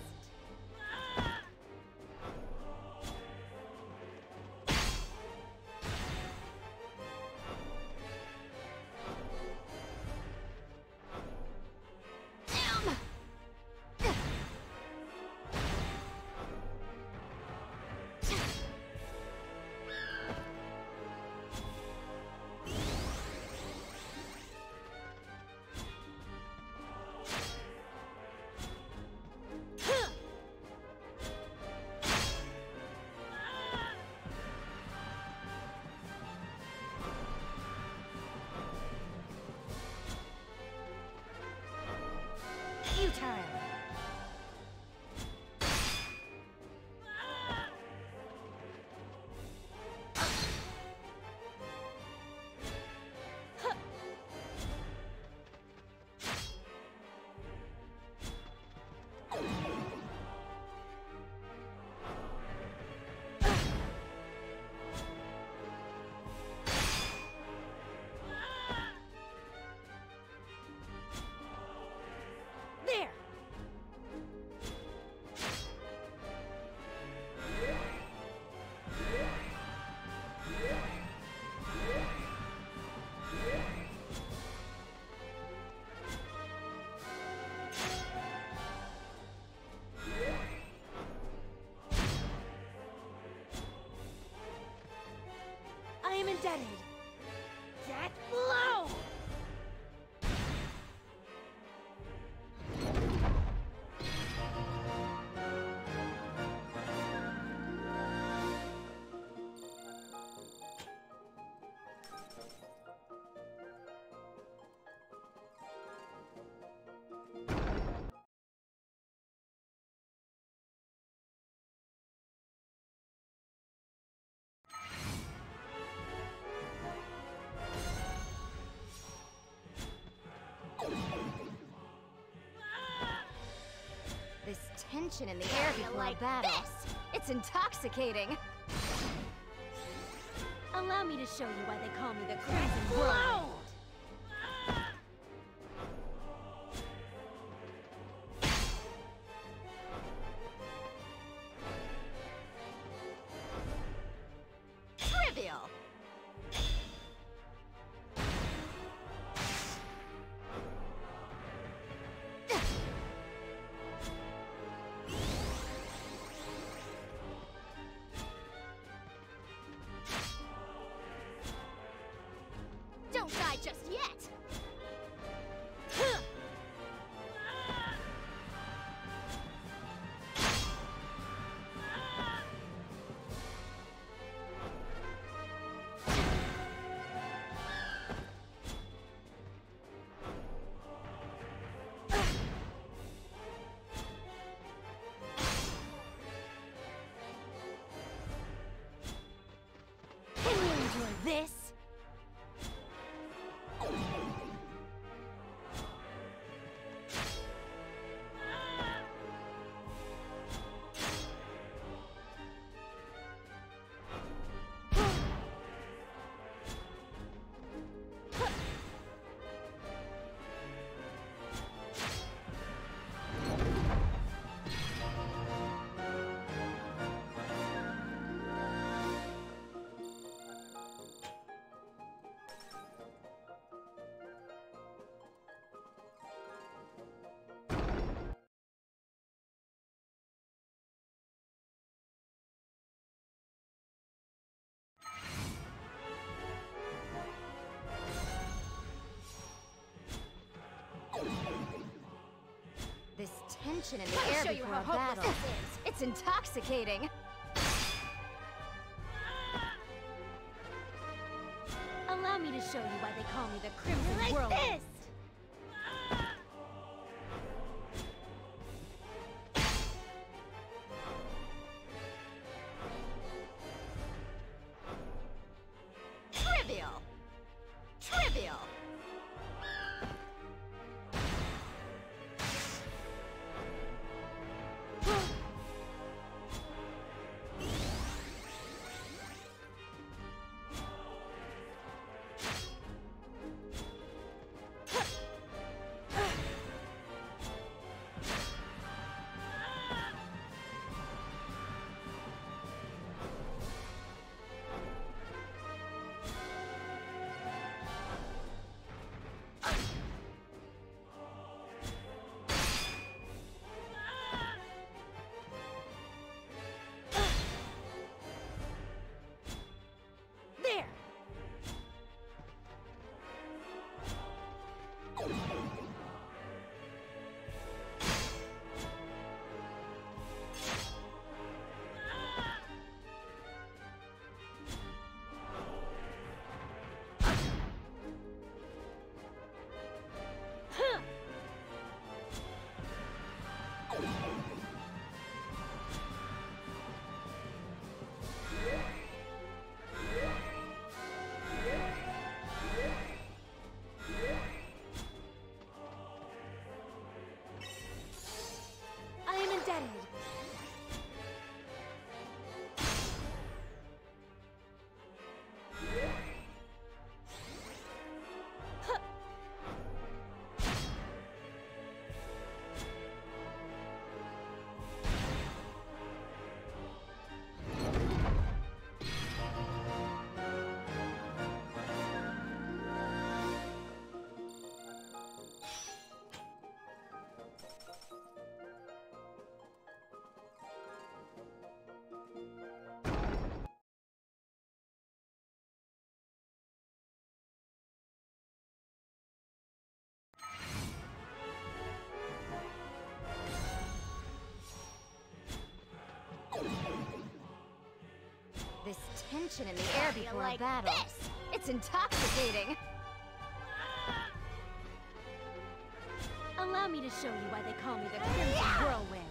I tension in the air before a battle. It's intoxicating. Allow me to show you why they call me the Crimson Whirlwind. Just yet. Tension in the Let me air show you how a battle. this is. It's intoxicating. Tension in the air before like a battle. this? It's intoxicating. Allow me to show you why they call me the Crimson Whirlwind.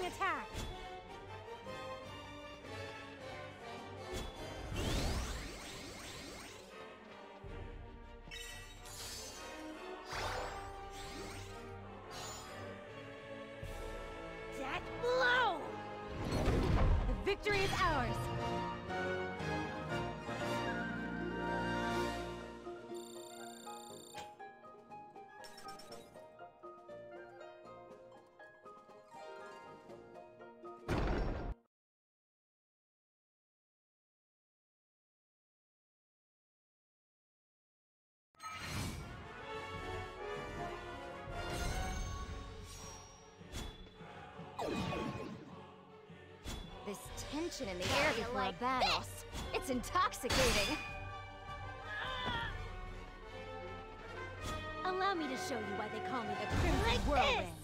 Attack! Tension in the air before like a battle. this? It's intoxicating. Allow me to show you why they call me the Crimson Like Whirlwind. this.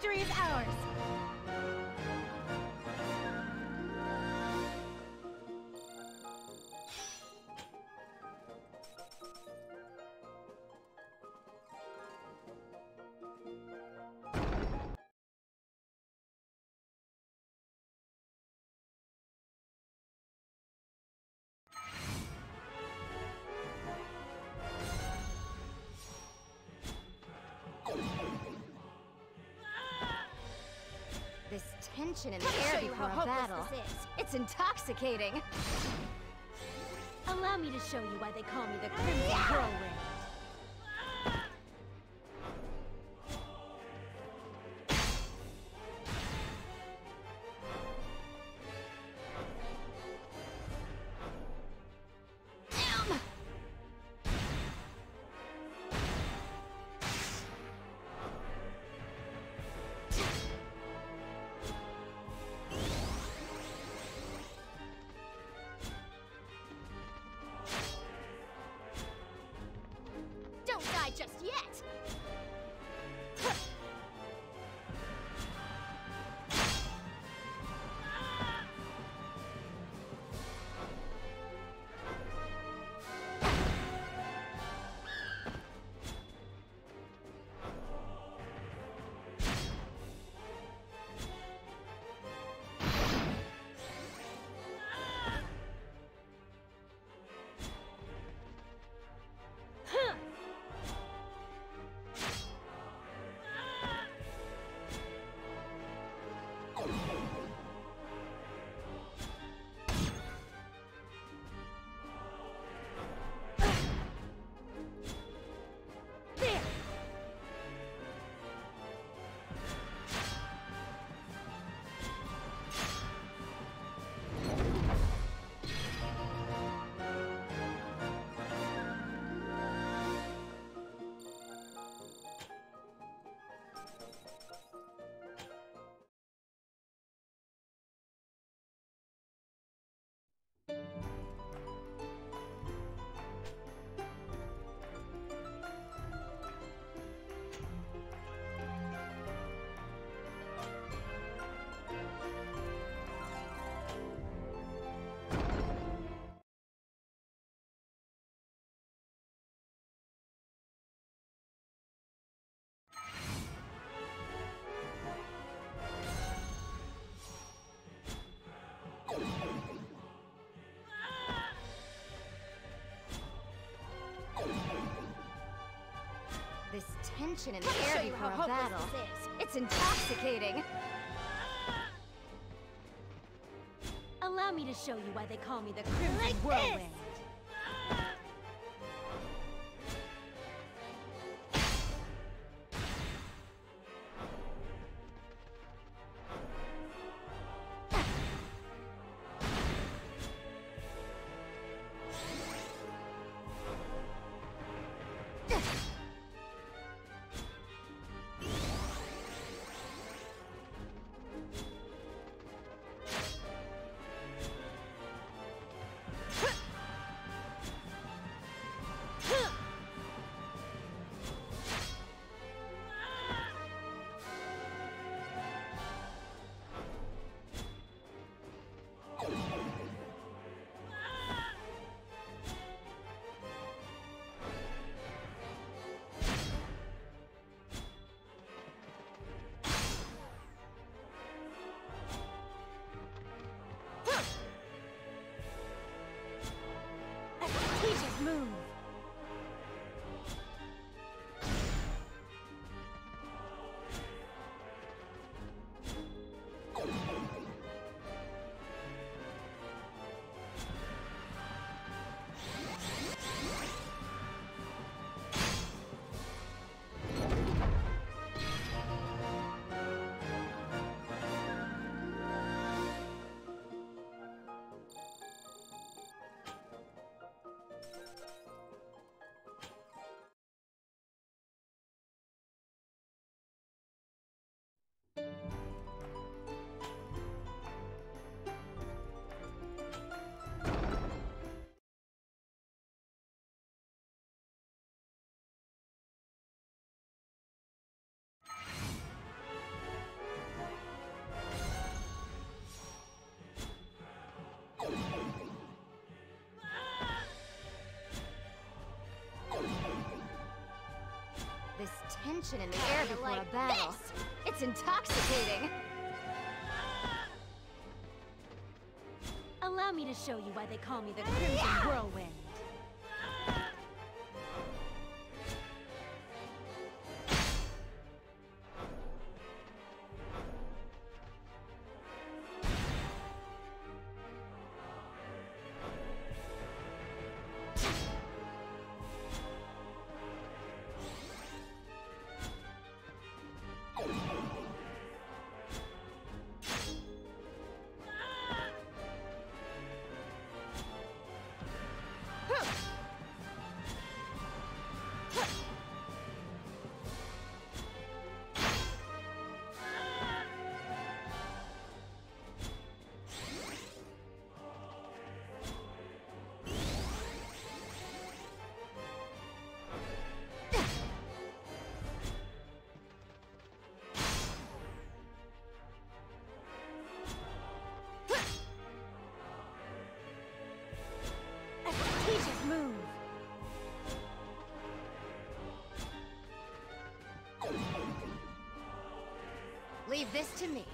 Victory is ours! Tension in the air before a battle. It's intoxicating. Allow me to show you why they call me the Crimson Whirlwind. This tension in the air before a battle. It's intoxicating. Allow me to show you why they call me the Crimson Whirlwind. Tension in the air before a battle. It's intoxicating. Allow me to show you why they call me the Crimson Whirlwind. Move. Leave this to me.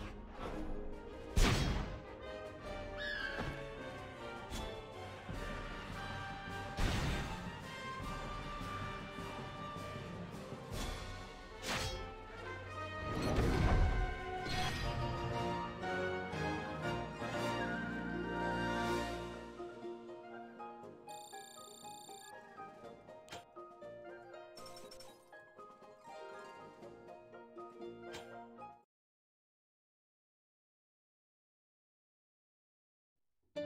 This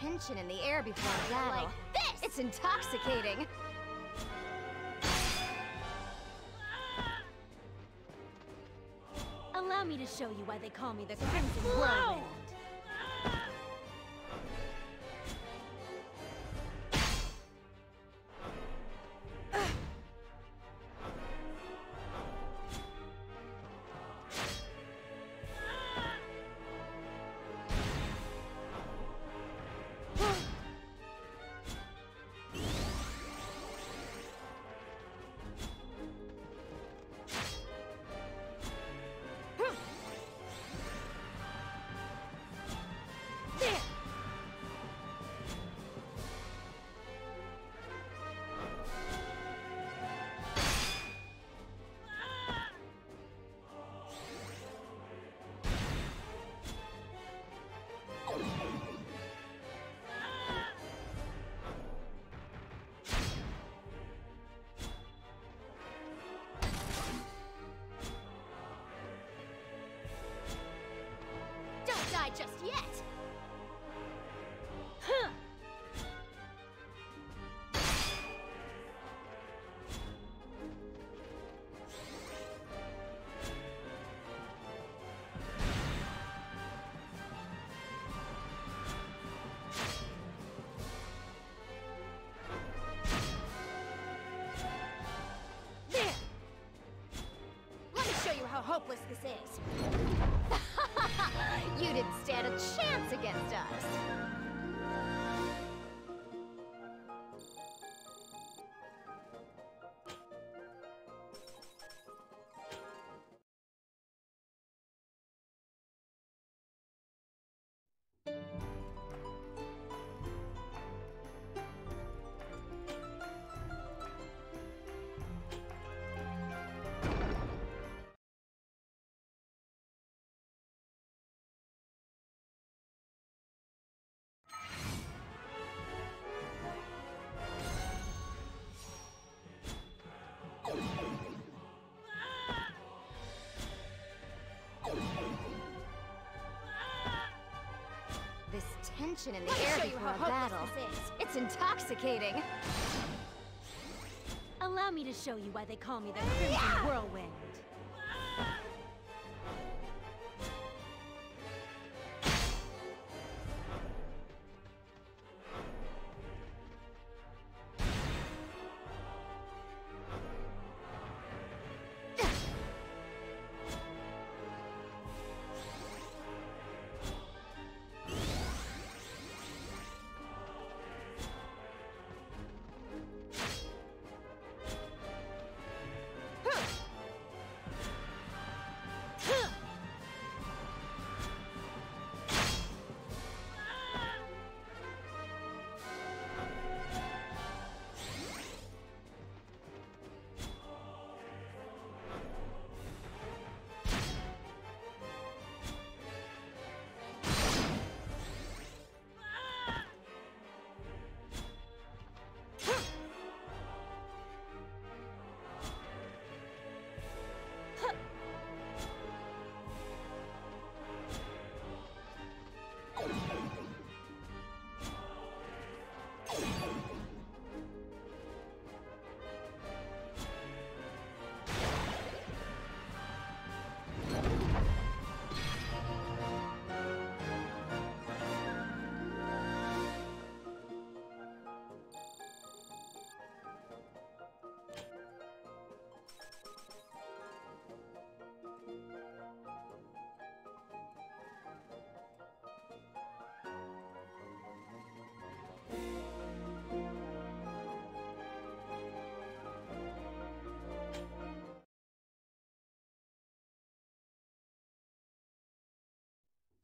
tension in the air before a battle. Like this! It's intoxicating. Allow me to show you why they call me the Crimson Whirlwind. Hopeless this is. [laughs] you didn't stand a chance against us. Tension in the Let air show you before how a battle. hopeless this is. It's intoxicating. Allow me to show you why they call me the Crimson Whirlwind.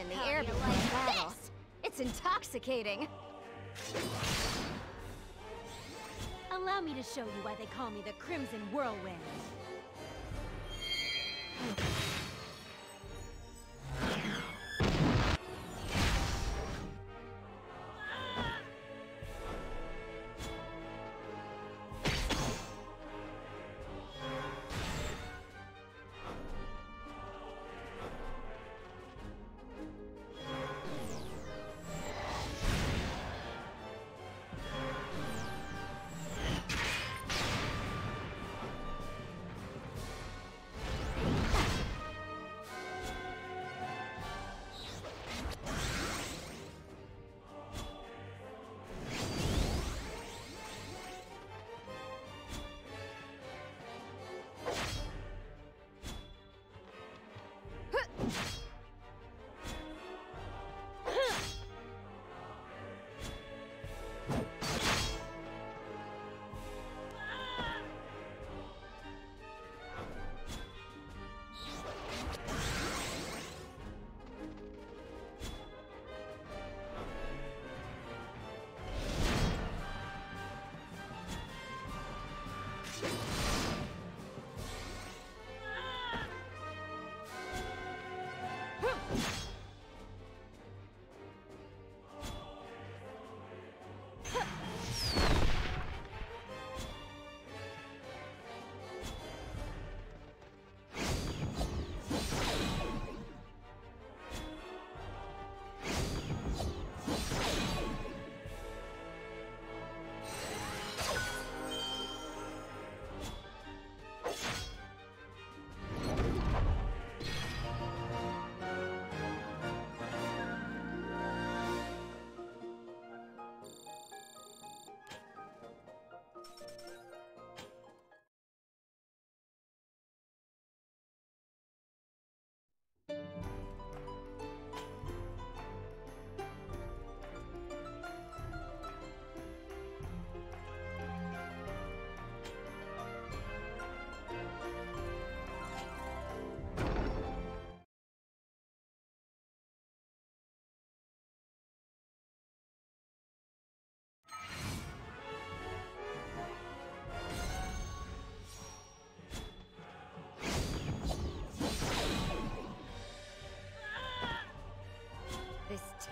in the How air before like battle. this? It's intoxicating. Allow me to show you why they call me the Crimson Whirlwind. This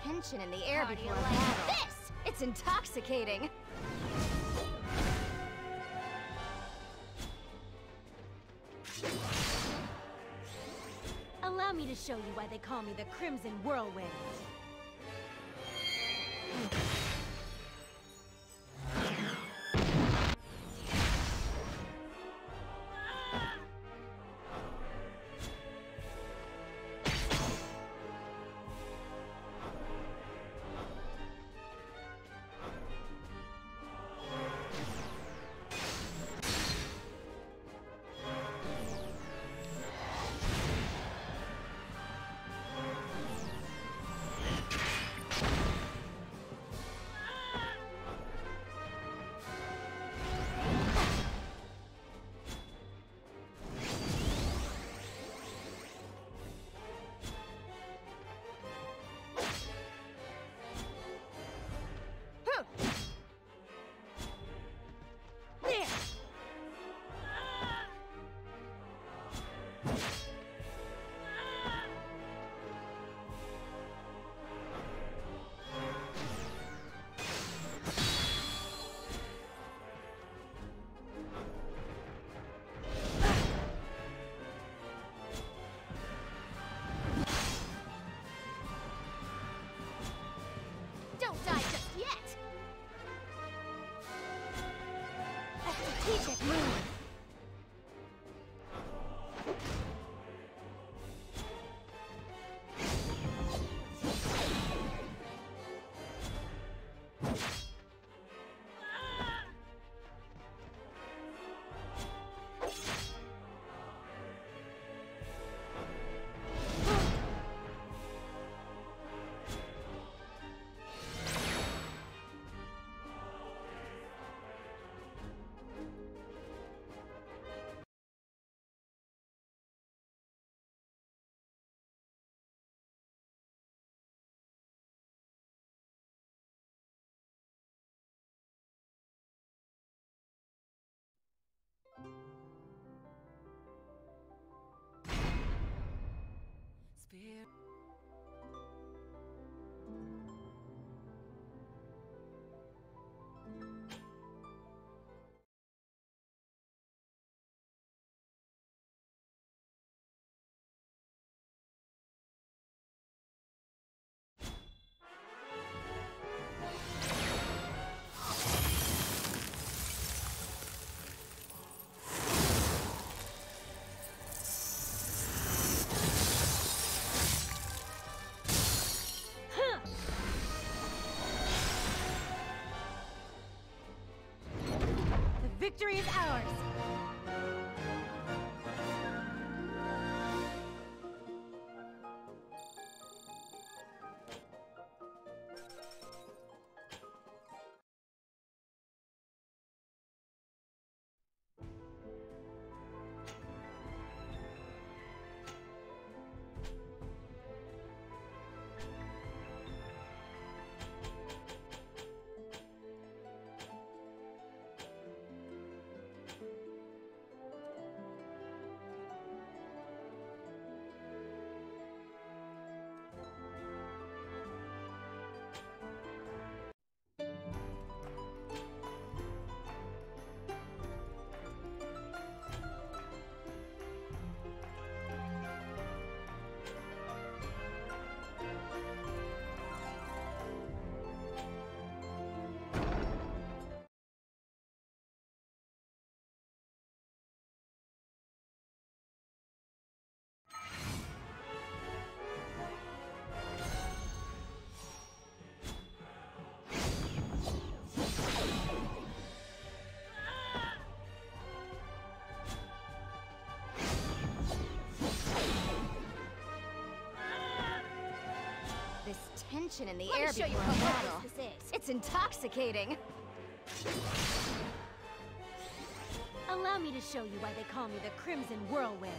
tension in the air you before like battle. this? It's intoxicating. Allow me to show you why they call me the Crimson Whirlwind. strategic move. Victory is ours! Tension in the Let air show you before a battle. this is. It's intoxicating. Allow me to show you why they call me the Crimson Whirlwind.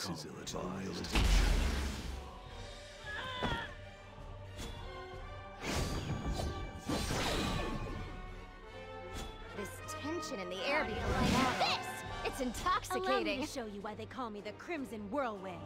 This is ill-advised. This tension in the air before battle. This! It's intoxicating! Allow me intoxicating. to show you why they call me the Crimson Whirlwind.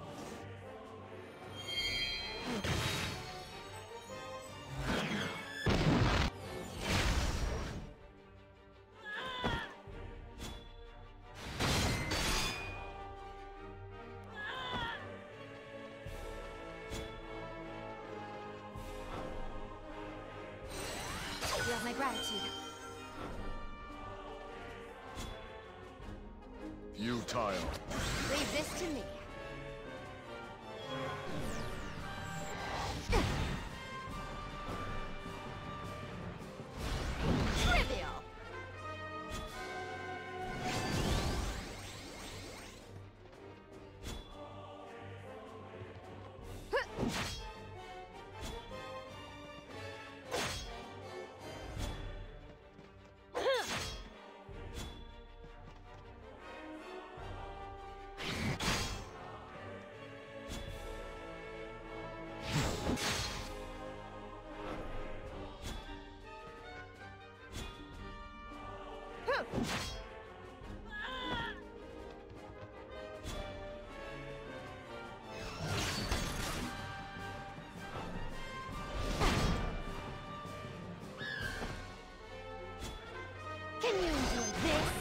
Can you enjoy this?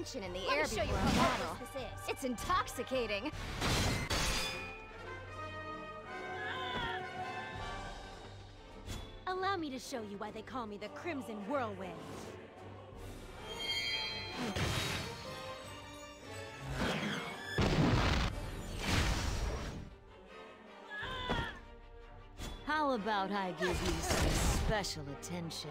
Tension in the Let air before how battle. this is. It's intoxicating. Allow me to show you why they call me the Crimson Whirlwind. How about I give you some special attention?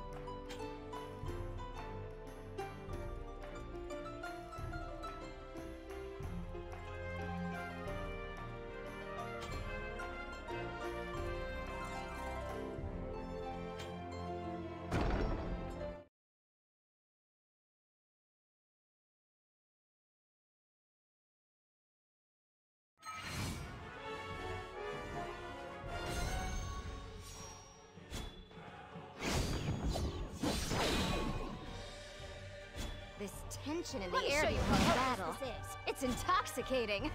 tension in the air show you before battle. is. It's intoxicating.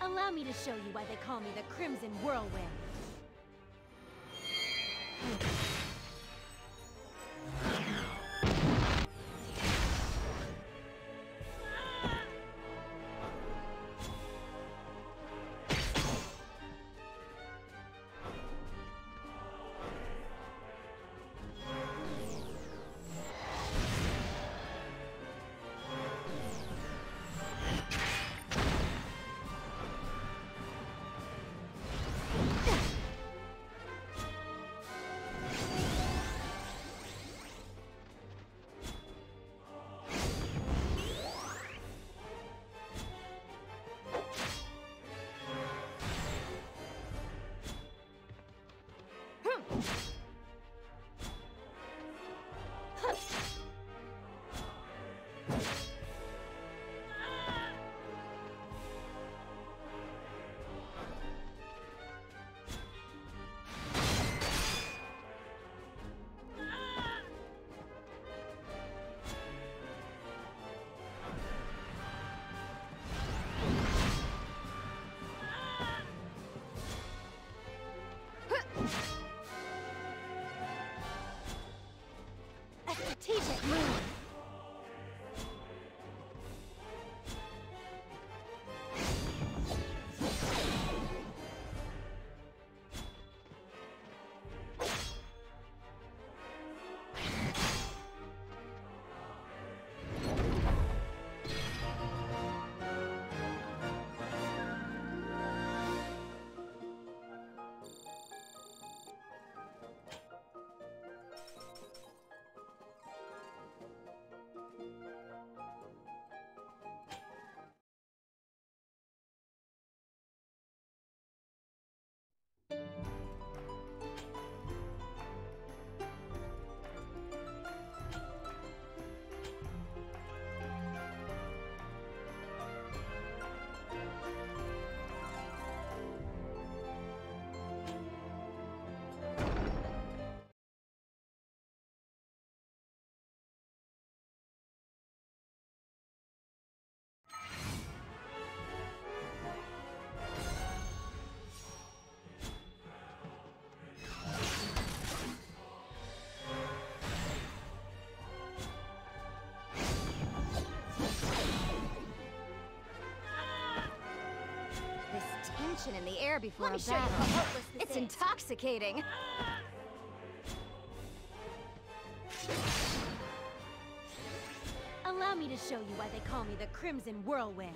Allow me to show you why they call me the Crimson Whirlwind. Strategic move. Tension in the air before Let me a show you battle. It's intoxicating. Allow me to show you why they call me the Crimson Whirlwind.